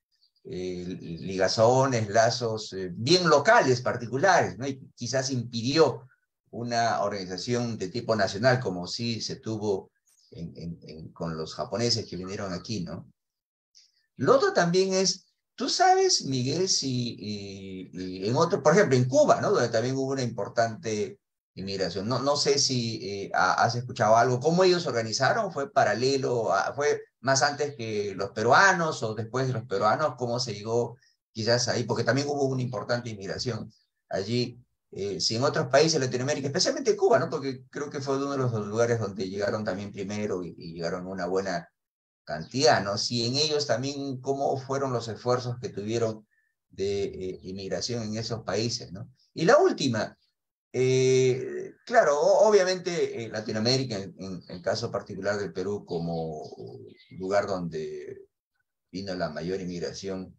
eh, ligazones, lazos eh, bien locales, particulares, ¿no? y quizás impidió una organización de tipo nacional como sí se tuvo con los japoneses que vinieron aquí, ¿no? Lo otro también es, tú sabes, Miguel, si en otro, por ejemplo, en Cuba, ¿no? Donde también hubo una importante inmigración. No, no sé si eh, has escuchado algo. ¿Cómo ellos organizaron? ¿Fue paralelo? ¿Fue más antes que los peruanos o después de los peruanos? ¿Cómo se llegó quizás ahí? Porque también hubo una importante inmigración allí. Eh, si en otros países de Latinoamérica, especialmente Cuba, ¿no? Porque creo que fue uno de los lugares donde llegaron también primero y, llegaron una buena cantidad, ¿no? Si en ellos también, ¿cómo fueron los esfuerzos que tuvieron de eh, inmigración en esos países, ¿no? Y la última, eh, claro, obviamente eh, Latinoamérica, en, el caso particular del Perú, como lugar donde vino la mayor inmigración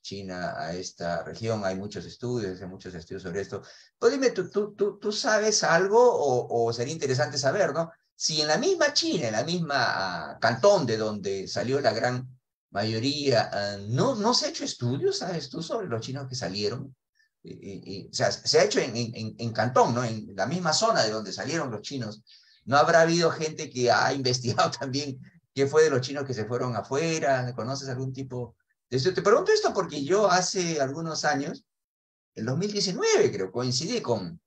china a esta región, hay muchos estudios, hay muchos estudios sobre esto. Pues dime, ¿tú, tú, tú, tú sabes algo o, sería interesante saber, ¿no? Si en la misma China, en la misma ah, cantón de donde salió la gran mayoría, ah, no, no se ha hecho estudios, ¿sabes tú, sobre los chinos que salieron? o sea, se ha hecho en, en, en, Cantón, ¿no? en la misma zona de donde salieron los chinos. ¿No habrá habido gente que ha investigado también qué fue de los chinos que se fueron afuera? ¿Conoces algún tipo de esto? Te pregunto esto porque yo hace algunos años, en 2019 creo, coincidí con,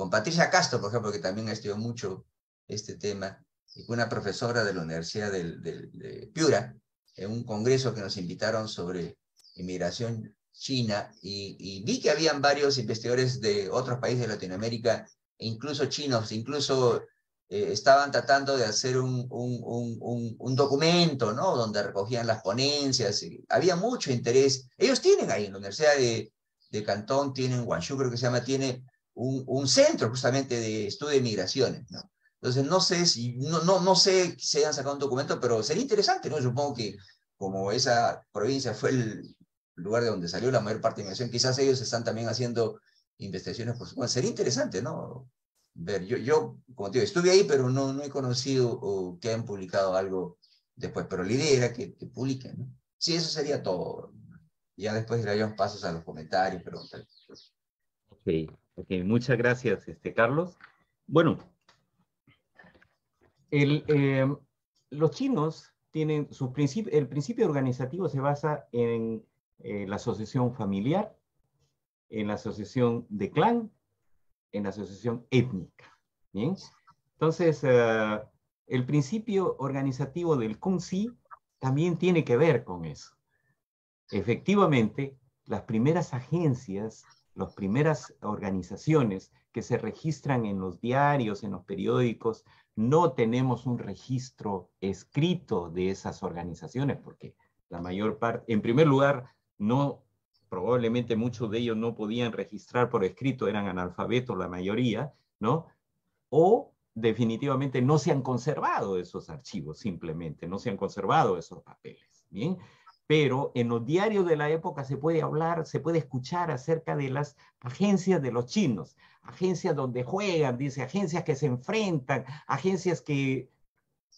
con Patricia Castro, por ejemplo, que también estudió mucho este tema, y con una profesora de la Universidad de Piura, en un congreso que nos invitaron sobre inmigración China y, vi que habían varios investigadores de otros países de Latinoamérica, e incluso chinos, incluso eh, estaban tratando de hacer un, un, un, documento, ¿no? Donde recogían las ponencias. había mucho interés. Ellos tienen ahí en la Universidad de, de Cantón, tienen, Guangzhou creo que se llama, tiene un, centro justamente de estudio de migraciones, ¿no? Entonces, no sé si, no, no, no sé si hayan sacado un documento, pero sería interesante, ¿no? Supongo que como esa provincia fue el, lugar de donde salió la mayor parte de la inmigración, quizás ellos están también haciendo investigaciones por su Sería interesante, ¿no? Ver, yo, yo como te digo, estuve ahí, pero no, no he conocido o que han publicado algo después, pero la idea era que, que publiquen, ¿no? Sí, eso sería todo. Ya después daríamos pasos a los comentarios, preguntas. Ok, muchas gracias, este, Carlos. Bueno, eh, los chinos tienen su principio, el principio organizativo se basa en eh, la asociación familiar, en la asociación de clan, en la asociación étnica. ¿bien? Entonces, eh, el principio organizativo del CUNCI también tiene que ver con eso. Efectivamente, las primeras agencias, las primeras organizaciones que se registran en los diarios, en los periódicos, no tenemos un registro escrito de esas organizaciones porque la mayor parte, en primer lugar, no, probablemente muchos de ellos no podían registrar por escrito, eran analfabetos la mayoría, ¿no? O definitivamente no se han conservado esos archivos, simplemente, no se han conservado esos papeles, ¿bien? Pero en los diarios de la época se puede hablar, se puede escuchar acerca de las agencias de los chinos, agencias donde juegan, dice, agencias que se enfrentan, agencias que,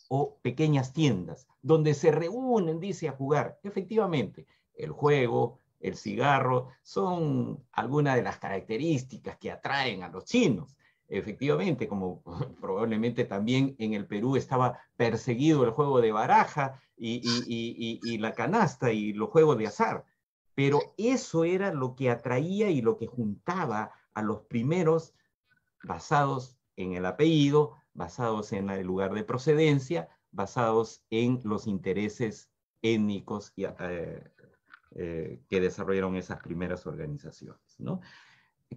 o pequeñas tiendas, donde se reúnen, dice, a jugar. Efectivamente, el juego, el cigarro, son algunas de las características que atraen a los chinos efectivamente, como probablemente también en el Perú estaba perseguido el juego de baraja y, la canasta y los juegos de azar. Pero eso era lo que atraía y lo que juntaba a los primeros basados en el apellido, basados en el lugar de procedencia, basados en los intereses étnicos eh, eh, que desarrollaron esas primeras organizaciones. ¿no?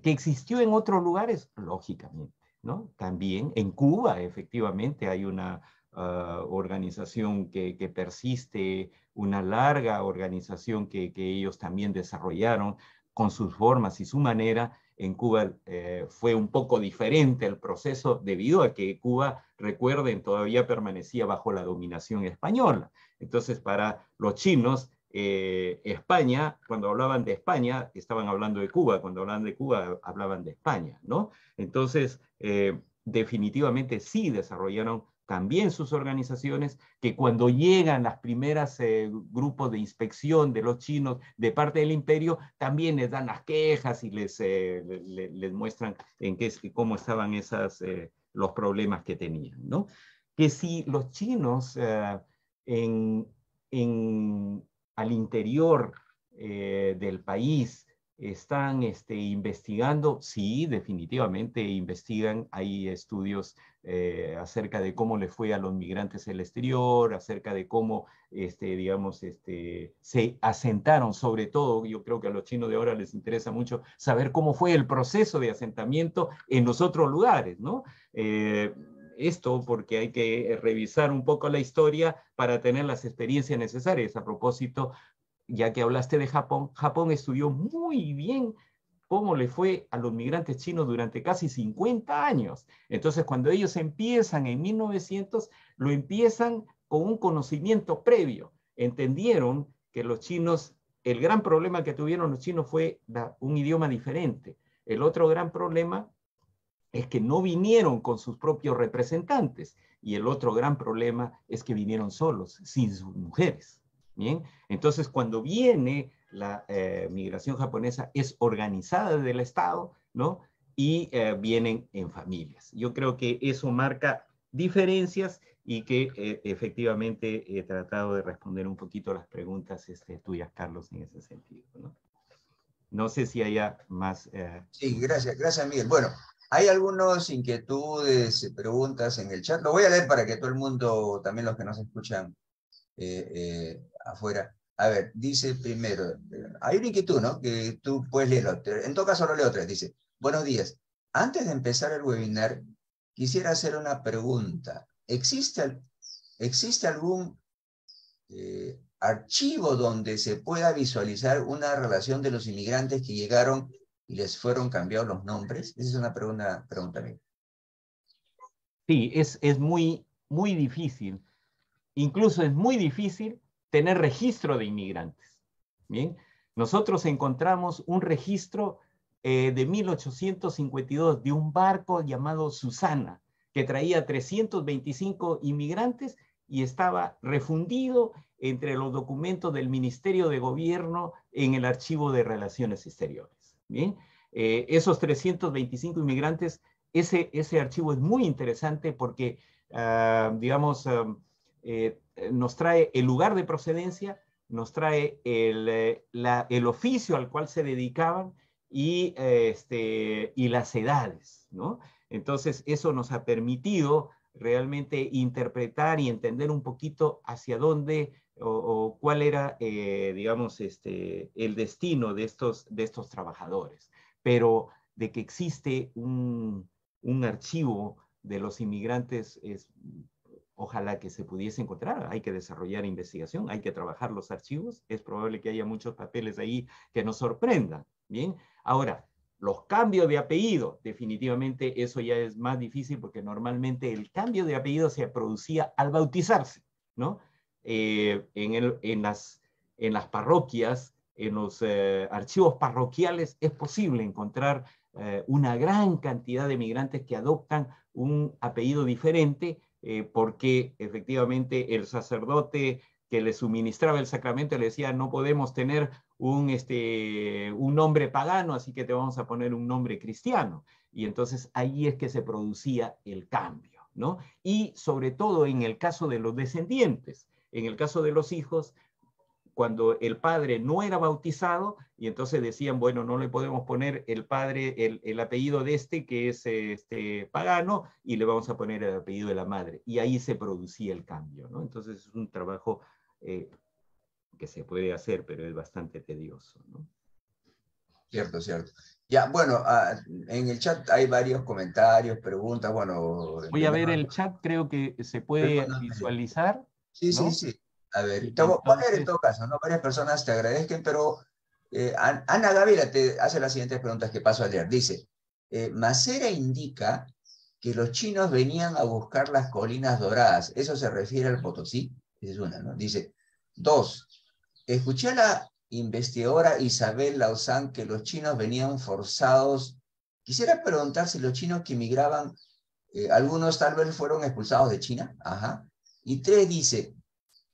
Que existió en otros lugares, lógicamente, ¿no? También en Cuba, efectivamente, hay una ah, organización que, persiste, una larga organización que, ellos también desarrollaron con sus formas y su manera. En Cuba eh, fue un poco diferente el proceso debido a que Cuba, recuerden, todavía permanecía bajo la dominación española. Entonces, para los chinos, eh, España, cuando hablaban de España, estaban hablando de Cuba, cuando hablaban de Cuba, hablaban de España, ¿no? Entonces, eh, definitivamente sí desarrollaron también sus organizaciones, que cuando llegan las primeras eh, grupos de inspección de los chinos de parte del imperio, también les dan las quejas y les, muestran en qué, cómo estaban esas, los problemas que tenían, ¿no? Que si los chinos en, en al interior eh, del país están este, investigando, sí, definitivamente investigan, hay estudios eh, acerca de cómo le fue a los migrantes el exterior, acerca de cómo, este, digamos, este, se asentaron, sobre todo, yo creo que a los chinos de ahora les interesa mucho saber cómo fue el proceso de asentamiento en los otros lugares, ¿no? Eh, esto porque hay que revisar un poco la historia para tener las experiencias necesarias. A propósito, ya que hablaste de Japón, Japón estudió muy bien cómo le fue a los migrantes chinos durante casi 50 años. Entonces, cuando ellos empiezan en 1900, lo empiezan con un conocimiento previo. Entendieron que los chinos, el gran problema que tuvieron los chinos fue un idioma diferente. El otro gran problema es que no vinieron con sus propios representantes. Y el otro gran problema es que vinieron solos, sin sus mujeres. Bien, entonces cuando viene la eh, migración japonesa es organizada desde el Estado, ¿no? Y eh, vienen en familias. Yo creo que eso marca diferencias y que eh, efectivamente he tratado de responder un poquito las preguntas este, tuyas, Carlos, en ese sentido, ¿no? No sé si haya más... Sí, gracias, gracias, Miguel. Bueno, hay algunas inquietudes, preguntas en el chat. Lo voy a leer para que todo el mundo, también los que nos escuchan eh, eh, afuera. A ver, dice primero, hay una inquietud, ¿no? Que tú puedes leerlo. En todo caso, lo leo vez. Dice, buenos días. Antes de empezar el webinar, quisiera hacer una pregunta. ¿Existe, existe algún eh, archivo donde se pueda visualizar una relación de los inmigrantes que llegaron y les fueron cambiados los nombres? Esa es una pregunta, pregunta mía. Sí, es, es muy, muy difícil. Incluso es muy difícil tener registro de inmigrantes. Bien, nosotros encontramos un registro eh, de 1852 de un barco llamado Susana, que traía 325 inmigrantes y estaba refundido entre los documentos del Ministerio de Gobierno en el Archivo de Relaciones Exteriores. Bien, eh, esos 325 inmigrantes, ese, ese archivo es muy interesante porque, ah, digamos, ah, eh, nos trae el lugar de procedencia, nos trae el, eh, el oficio al cual se dedicaban y, este, y las edades, ¿no? Entonces, eso nos ha permitido realmente interpretar y entender un poquito hacia dónde o, cuál era, eh, digamos, este, el destino de estos, de estos trabajadores. Pero de que existe un, un archivo de los inmigrantes es ojalá que se pudiese encontrar. Hay que desarrollar investigación, hay que trabajar los archivos. Es probable que haya muchos papeles ahí que nos sorprendan. Bien, ahora, los cambios de apellido, definitivamente eso ya es más difícil porque normalmente el cambio de apellido se producía al bautizarse, ¿no? Eh, en, las parroquias, en los eh, archivos parroquiales, es posible encontrar eh, una gran cantidad de migrantes que adoptan un apellido diferente porque efectivamente el sacerdote que le suministraba el sacramento le decía, no podemos tener un, este, un nombre pagano, así que te vamos a poner un nombre cristiano. Y entonces ahí es que se producía el cambio, ¿no? Y sobre todo en el caso de los descendientes, en el caso de los hijos, cuando el padre no era bautizado, y entonces decían, bueno, no le podemos poner el padre, el, apellido de este, que es este, pagano, y le vamos a poner el apellido de la madre. Y ahí se producía el cambio, ¿no? Entonces es un trabajo eh, que se puede hacer, pero es bastante tedioso. ¿no? Cierto, cierto. Ya, bueno, ah, en el chat hay varios comentarios, preguntas, bueno... Voy a ver el chat, creo que se puede visualizar. Sí, sí, sí. A ver, te voy a poner en todo caso, ¿no? Varias personas te agradezcan, pero eh, Ana Gabriela te hace las siguientes preguntas que paso a leer. Dice, eh, Macera indica que los chinos venían a buscar las colinas doradas. ¿Eso se refiere al Potosí? Esa es una, ¿no? Dice, dos, Escuché a la investigadora Isabel Lauzán que los chinos venían forzados. Quisiera preguntar si los chinos que emigraban, eh, algunos tal vez fueron expulsados de China. Ajá. Y tres dice,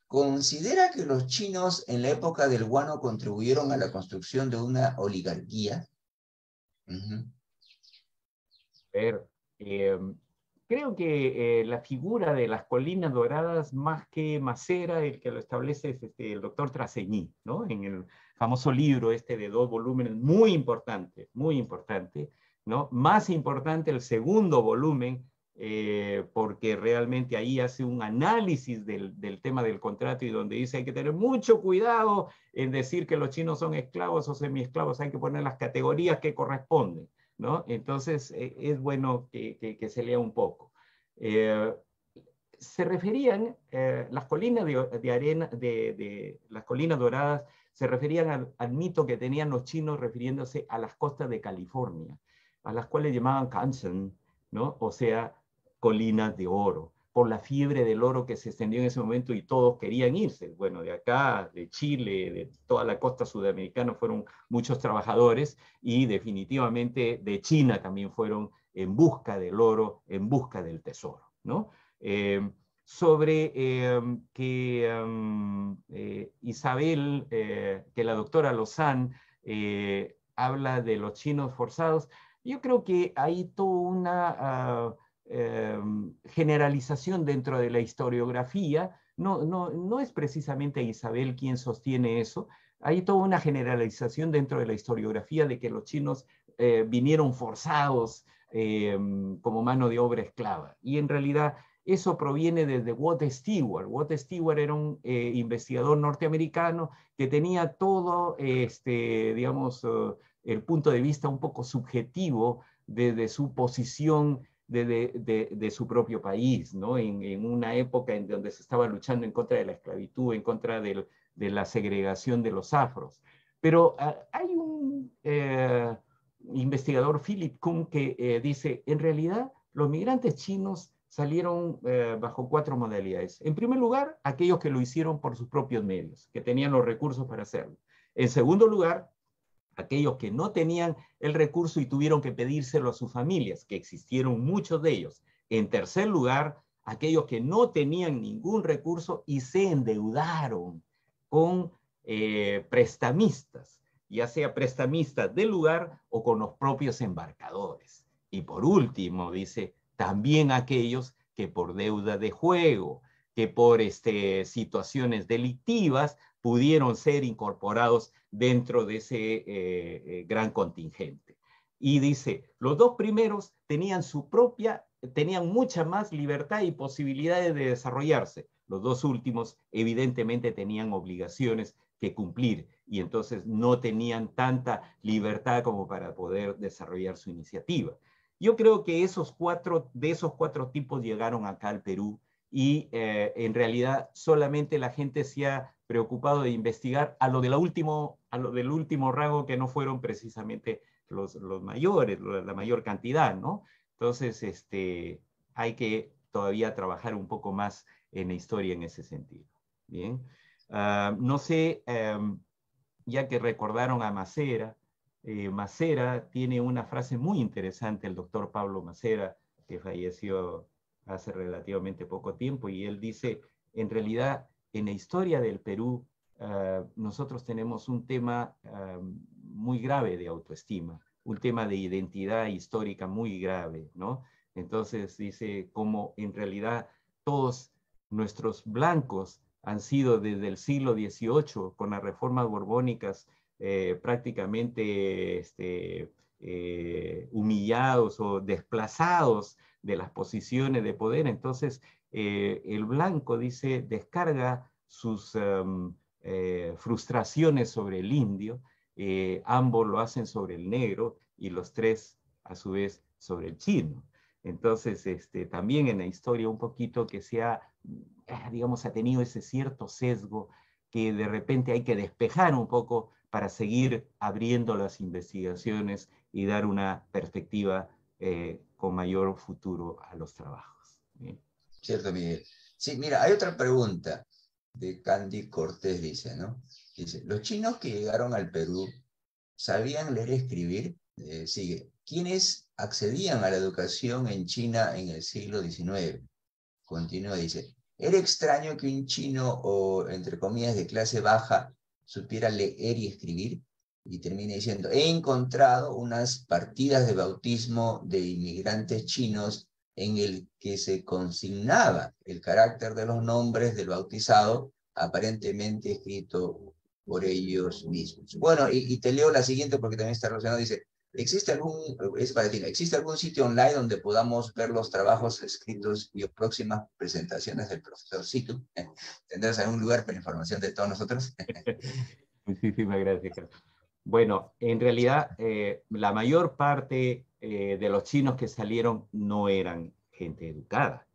¿considera que los chinos en la época del guano contribuyeron a la construcción de una oligarquía? Em, Creo que eh, la figura de las colinas doradas, más que Macera, el que lo establece es este, el doctor Traseñí, ¿no? En el famoso libro este de dos volúmenes, muy importante, muy importante, ¿no? Más importante el segundo volumen, eh, porque realmente ahí hace un análisis del, del, tema del contrato y donde dice hay que tener mucho cuidado en decir que los chinos son esclavos o semiesclavos, hay que poner las categorías que corresponden. Entonces eh, es bueno que, se lea un poco. Eh, se referían, eh, las colinas de, arena, de, las colinas doradas, se referían al, mito que tenían los chinos refiriéndose a las costas de California, a las cuales llamaban Kansen, ¿no? O sea, colinas de oro por la fiebre del oro que se extendió en ese momento y todos querían irse. Bueno, de acá, de Chile, de toda la costa sudamericana fueron muchos trabajadores y definitivamente de China también fueron en busca del oro, en busca del tesoro, ¿no? Eh, sobre eh, que eh, Isabel, que la doctora Lozán habla de los chinos forzados, yo creo que hay toda una... Ah, Em, generalización dentro de la historiografía. No, no, no es precisamente Isabel quien sostiene eso. Hay toda una generalización dentro de la historiografía de que los chinos eh, vinieron forzados em, como mano de obra esclava. Y en realidad eso proviene desde Watt Stewart. Watt Stewart era un eh, investigador norteamericano que tenía todo, este, digamos, eh, el punto de vista un poco subjetivo desde su posición de, su propio país, ¿no? En, una época en donde se estaba luchando en contra de la esclavitud, en contra de la segregación de los afros. Pero ah, hay un eh, investigador, Philip Kuhn, que eh, dice, en realidad los migrantes chinos salieron eh, bajo cuatro modalidades. En primer lugar, aquellos que lo hicieron por sus propios medios, que tenían los recursos para hacerlo. En segundo lugar, aquellos que no tenían el recurso y tuvieron que pedírselo a sus familias, que existieron muchos de ellos. En tercer lugar, aquellos que no tenían ningún recurso y se endeudaron con eh, prestamistas, ya sea prestamistas del lugar o con los propios embarcadores. Y por último, dice, también aquellos que por deuda de juego, que por este, situaciones delictivas pudieron ser incorporados dentro de ese eh, eh, gran contingente. Y dice, los dos primeros tenían su propia, tenían mucha más libertad y posibilidades de desarrollarse. Los dos últimos evidentemente tenían obligaciones que cumplir y entonces no tenían tanta libertad como para poder desarrollar su iniciativa. Yo creo que esos cuatro, de esos cuatro tipos llegaron acá al Perú y eh, en realidad solamente la gente se ha preocupado de investigar a lo, de último, a lo del último rango que no fueron precisamente los, los mayores, la mayor cantidad, ¿no? Entonces, este, hay que todavía trabajar un poco más en la historia en ese sentido. Bien. Ah, no sé, em, ya que recordaron a Macera, eh, Macera tiene una frase muy interesante, el doctor Pablo Macera, que falleció hace relativamente poco tiempo, y él dice, en realidad, en la historia del Perú, ah, nosotros tenemos un tema ah, muy grave de autoestima, un tema de identidad histórica muy grave, ¿no? Entonces dice como en realidad todos nuestros blancos han sido desde el siglo XVIII, con las reformas borbónicas, eh, prácticamente este, eh, humillados o desplazados de las posiciones de poder. Entonces, eh, el blanco, dice, descarga sus em, eh, frustraciones sobre el indio, ambos lo hacen sobre el negro y los tres, a su vez, sobre el chino. Entonces, este, también en la historia un poquito que se ha, digamos, ha tenido ese cierto sesgo que de repente hay que despejar un poco para seguir abriendo las investigaciones y dar una perspectiva eh, con mayor futuro a los trabajos. Cierto, Miguel. Sí, mira, hay otra pregunta de Candy Cortés, dice, ¿no? Dice, los chinos que llegaron al Perú sabían leer y escribir. Eh, sigue, ¿quiénes accedían a la educación en China en el siglo XIX? Continúa, dice, era extraño que un chino o, entre comillas, de clase baja supiera leer y escribir y termina diciendo, he encontrado unas partidas de bautismo de inmigrantes chinos en el que se consignaba el carácter de los nombres del bautizado, aparentemente escrito por ellos mismos. Bueno, y, te leo la siguiente porque también está relacionado, dice, ¿existe algún, es para ti, ¿existe algún sitio online donde podamos ver los trabajos escritos y próximas presentaciones del profesor Situ? ¿Tendrás algún lugar para información de todos nosotros? Muchísimas gracias. Bueno, en realidad eh, la mayor parte eh, de los chinos que salieron no eran gente educada.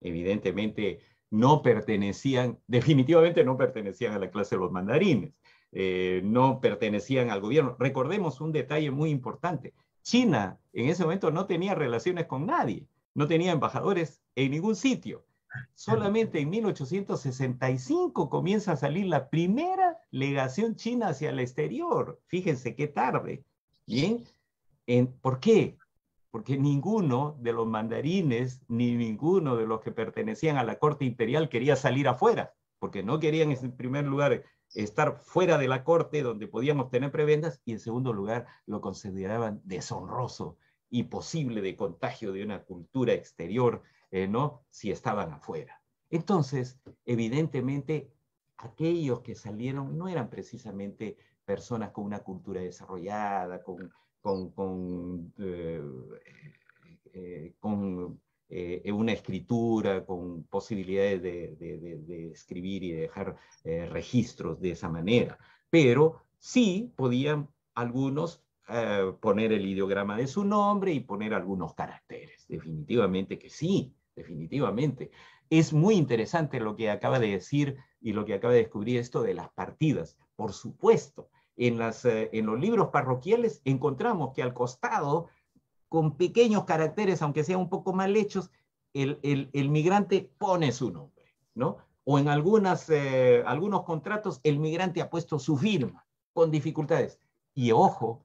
Evidentemente no pertenecían, definitivamente no pertenecían a la clase de los mandarines, eh, no pertenecían al gobierno. Recordemos un detalle muy importante. China en ese momento no tenía relaciones con nadie, no tenía embajadores en ningún sitio. Solamente en 1865 comienza a salir la primera legación china hacia el exterior. Fíjense qué tarde. Bien, ¿por qué? Porque ninguno de los mandarines ni ninguno de los que pertenecían a la corte imperial quería salir afuera, porque no querían en primer lugar estar fuera de la corte donde podían obtener prebendas y en segundo lugar lo consideraban deshonroso y posible de contagio de una cultura exterior eh, ¿no? Si estaban afuera. Entonces, evidentemente, aquellos que salieron no eran precisamente personas con una cultura desarrollada, con, con, eh, eh, una escritura, con posibilidades de, escribir y de dejar registros de esa manera. Pero sí podían algunos poner el ideograma de su nombre y poner algunos caracteres. Definitivamente que sí definitivamente. Es muy interesante lo que acaba de decir y lo que acaba de descubrir esto de las partidas. Por supuesto, eh, en los libros parroquiales encontramos que al costado, con pequeños caracteres, aunque sean un poco mal hechos, el, el, migrante pone su nombre, ¿no? O en algunas, eh, algunos contratos el migrante ha puesto su firma con dificultades. Y ojo,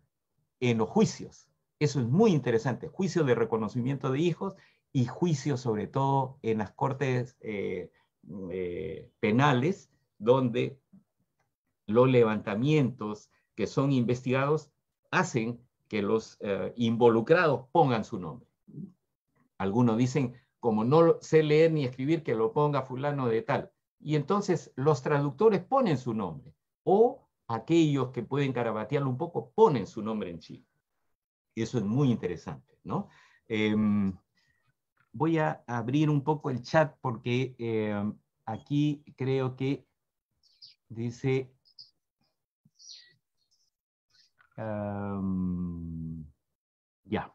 en los juicios, eso es muy interesante, juicio de reconocimiento de hijos y juicios sobre todo en las cortes eh, penales, donde los levantamientos que son investigados hacen que los eh, involucrados pongan su nombre. Algunos dicen, como no sé leer ni escribir, que lo ponga fulano de tal. Y entonces los traductores ponen su nombre. O aquellos que pueden carabatearlo un poco, ponen su nombre en Chile. Eso es muy interesante, ¿no? Em, voy a abrir un poco el chat porque eh, aquí creo que dice... ya.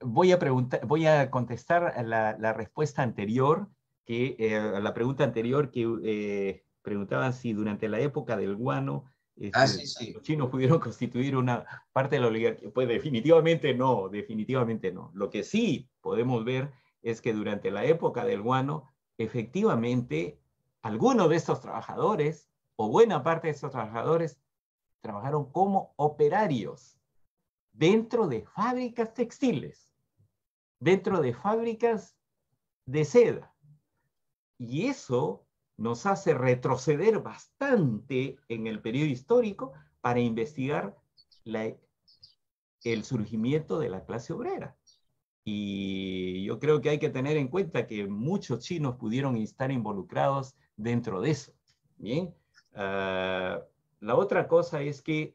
voy a, preguntar, voy a contestar la, la respuesta anterior, que, eh, la pregunta anterior que eh, preguntaban si durante la época del guano ah, este, los chinos pudieron constituir una parte de la oligarquía. Pues definitivamente no, definitivamente no. Lo que sí podemos ver es que durante la época del guano, efectivamente, algunos de estos trabajadores, o buena parte de estos trabajadores, trabajaron como operarios dentro de fábricas textiles, dentro de fábricas de seda. Y eso nos hace retroceder bastante en el periodo histórico para investigar el surgimiento de la clase obrera. Y yo creo que hay que tener en cuenta que muchos chinos pudieron estar involucrados dentro de eso. Bien. Ah, la otra cosa es que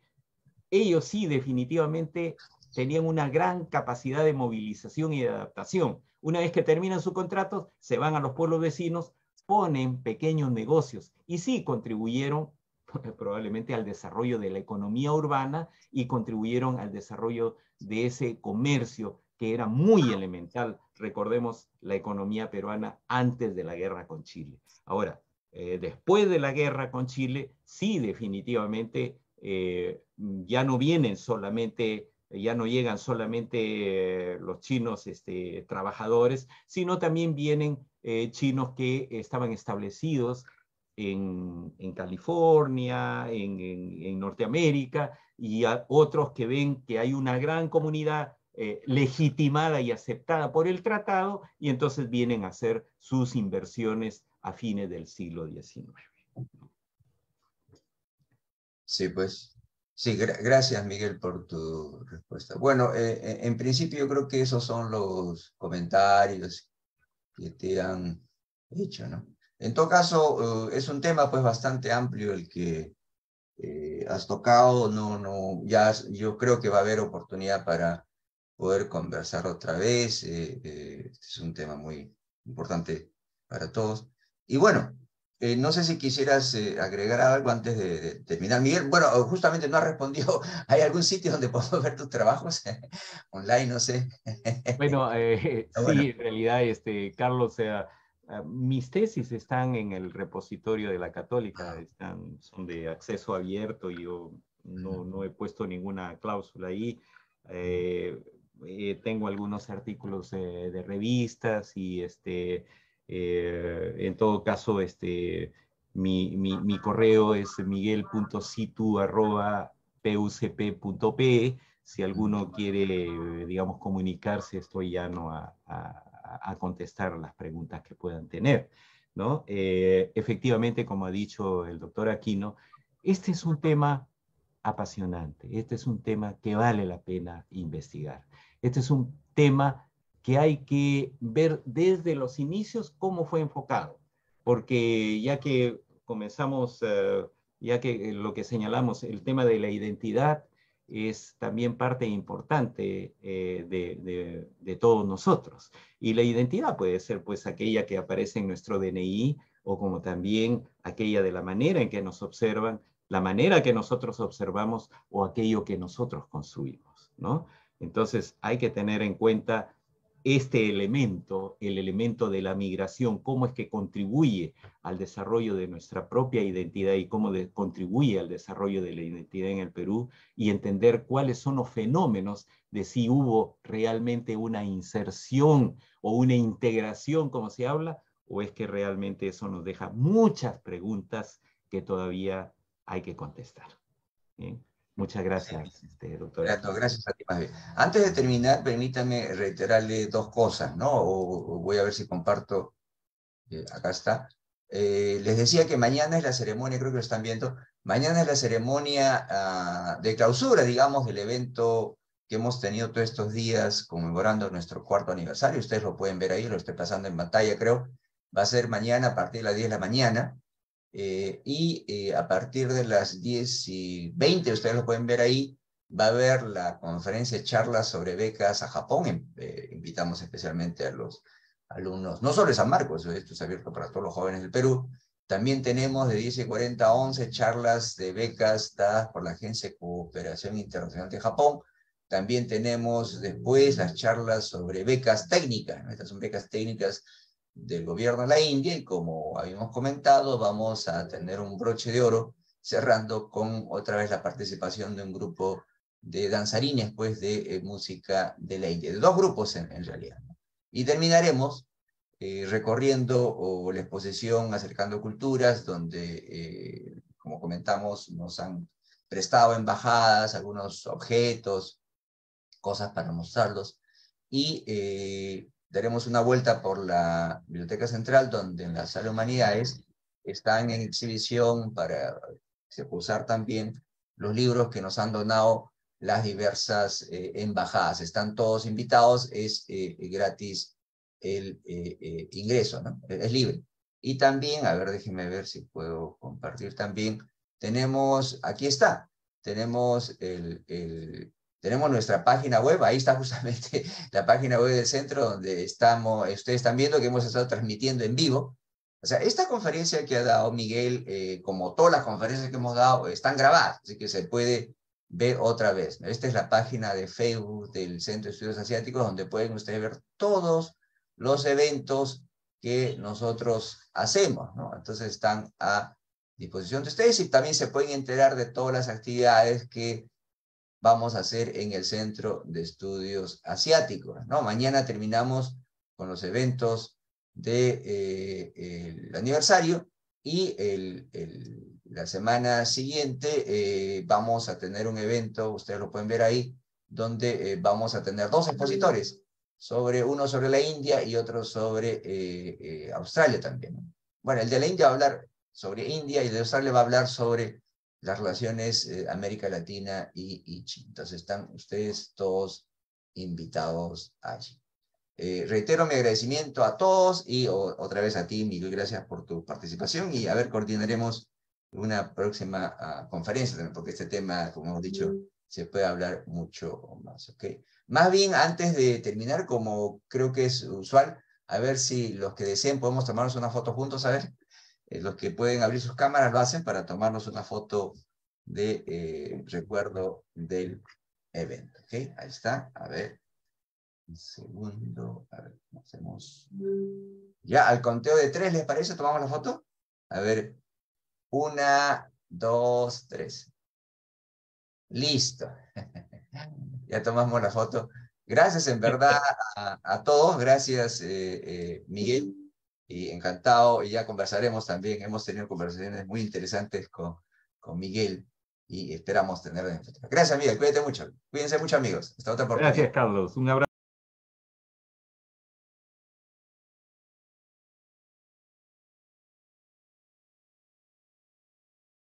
ellos sí definitivamente tenían una gran capacidad de movilización y de adaptación. Una vez que terminan su contrato, se van a los pueblos vecinos, ponen pequeños negocios y sí contribuyeron probablemente al desarrollo de la economía urbana y contribuyeron al desarrollo de ese comercio que era muy elemental. Recordemos la economía peruana antes de la guerra con Chile. Ahora, eh, después de la guerra con Chile, sí definitivamente eh, ya no vienen solamente ya no llegan solamente eh, los chinos este, trabajadores, sino también vienen chinos que estaban establecidos en, California, en, Norteamérica, y otros que ven que hay una gran comunidad legitimada y aceptada por el tratado, y entonces vienen a hacer sus inversiones a fines del siglo XIX. Sí, pues Sí, gracias Miguel por tu respuesta. Bueno, eh, eh, en principio yo creo que esos son los comentarios que te han hecho, ¿no? En todo caso, eh, es un tema pues bastante amplio el que has tocado, no, no, ya yo creo que va a haber oportunidad para poder conversar otra vez, este es un tema muy importante para todos. Y bueno, eh, no sé si quisieras eh, agregar algo antes de, terminar. Miguel, bueno, justamente no ha respondido. ¿Hay algún sitio donde podemos ver tus trabajos online? No sé. Bueno, eh, sí, en realidad, este, Carlos, ah, mis tesis están en el repositorio de la Católica, están, son de acceso abierto y yo no, no he puesto ninguna cláusula ahí. tengo algunos artículos de revistas y este, eh, en todo caso, este, mi, mi, correo es miguel.situ.pucp.pe. Si alguno quiere, digamos, comunicarse, estoy llano a, a, contestar las preguntas que puedan tener. ¿no? Eh, efectivamente, como ha dicho el doctor Aquino, este es un tema apasionante, este es un tema que vale la pena investigar. Este es un tema que hay que ver desde los inicios cómo fue enfocado, porque ya que comenzamos, eh, ya que lo que señalamos, el tema de la identidad es también parte importante eh, de, de, todos nosotros. Y la identidad puede ser pues aquella que aparece en nuestro DNI o como también aquella de la manera en que nos observan, la manera que nosotros observamos o aquello que nosotros construimos, ¿no? Entonces hay que tener en cuenta este elemento, el elemento de la migración, cómo es que contribuye al desarrollo de nuestra propia identidad y cómo contribuye al desarrollo de la identidad en el Perú y entender cuáles son los fenómenos de si hubo realmente una inserción o una integración, como se habla, o es que realmente eso nos deja muchas preguntas que todavía hay que contestar. Muchas gracias, este, doctor. Gracias a ti, más bien. Antes de terminar, permítame reiterarle dos cosas, ¿no? O, voy a ver si comparto. Eh, acá está. Eh, les decía que mañana es la ceremonia, creo que lo están viendo, mañana es la ceremonia ah, de clausura, digamos, del evento que hemos tenido todos estos días conmemorando nuestro cuarto aniversario. Ustedes lo pueden ver ahí, lo estoy pasando en pantalla, creo. Va a ser mañana a partir de las 10 de la mañana. Eh, y eh, a partir de las 10 y 20, ustedes lo pueden ver ahí, va a haber la conferencia de charlas sobre becas a Japón. Eh, invitamos especialmente a los alumnos, no solo de San Marcos, esto es abierto para todos los jóvenes del Perú. También tenemos de 10 y 40 a 11 charlas de becas dadas por la Agencia de Cooperación Internacional de Japón. También tenemos después las charlas sobre becas técnicas. Estas son becas técnicas del gobierno de la India y como habíamos comentado, vamos a tener un broche de oro cerrando con otra vez la participación de un grupo de danzarines, pues, de eh, música de la India, de dos grupos en, realidad. Y terminaremos eh, recorriendo o la exposición Acercando Culturas, donde, eh, como comentamos, nos han prestado embajadas algunos objetos, cosas para mostrarlos, y daremos una vuelta por la Biblioteca Central, donde en la Sala de Humanidades están en exhibición para usar también los libros que nos han donado las diversas eh, embajadas. Están todos invitados, es eh, gratis el eh, ingreso, ¿no? Es libre. Y también, a ver, déjenme ver si puedo compartir también, tenemos, aquí está, tenemos el tenemos nuestra página web, ahí está justamente la página web del centro donde estamos, ustedes están viendo que hemos estado transmitiendo en vivo. O sea, esta conferencia que ha dado Miguel, eh, como todas las conferencias que hemos dado, están grabadas, así que se puede ver otra vez. Esta es la página de Facebook del Centro de Estudios Asiáticos, donde pueden ustedes ver todos los eventos que nosotros hacemos, ¿no? Entonces están a disposición de ustedes y también se pueden enterar de todas las actividades que vamos a hacer en el Centro de Estudios Asiáticos. ¿no? Mañana terminamos con los eventos del de, eh, aniversario y la semana siguiente eh, vamos a tener un evento, ustedes lo pueden ver ahí, donde eh, vamos a tener dos expositores, sobre, uno sobre la India y otro sobre Australia también. Bueno, el de la India va a hablar sobre India y el de Australia va a hablar sobre las relaciones eh, América Latina y, China. Entonces están ustedes todos invitados allí. Eh, reitero mi agradecimiento a todos y otra vez a ti, Miguel, gracias por tu participación y a ver, coordinaremos una próxima ah, conferencia también, porque este tema, como hemos dicho, se puede hablar mucho más. ¿okay? Más bien, antes de terminar, como creo que es usual, a ver si los que deseen podemos tomarnos una foto juntos, a ver. Eh, los que pueden abrir sus cámaras lo hacen para tomarnos una foto de eh, recuerdo del evento. ¿Ok? Ahí está. A ver. Un segundo. A ver, hacemos. Ya, al conteo de tres, ¿les parece? ¿Tomamos la foto? A ver. Una, dos, tres. Listo. ya tomamos la foto. Gracias en verdad a, todos. Gracias, eh, Miguel y encantado, y ya conversaremos también, hemos tenido conversaciones muy interesantes con, con Miguel y esperamos tener Gracias, Miguel, cuídate mucho, cuídense mucho amigos, hasta otra oportunidad. Gracias, Carlos, un abrazo.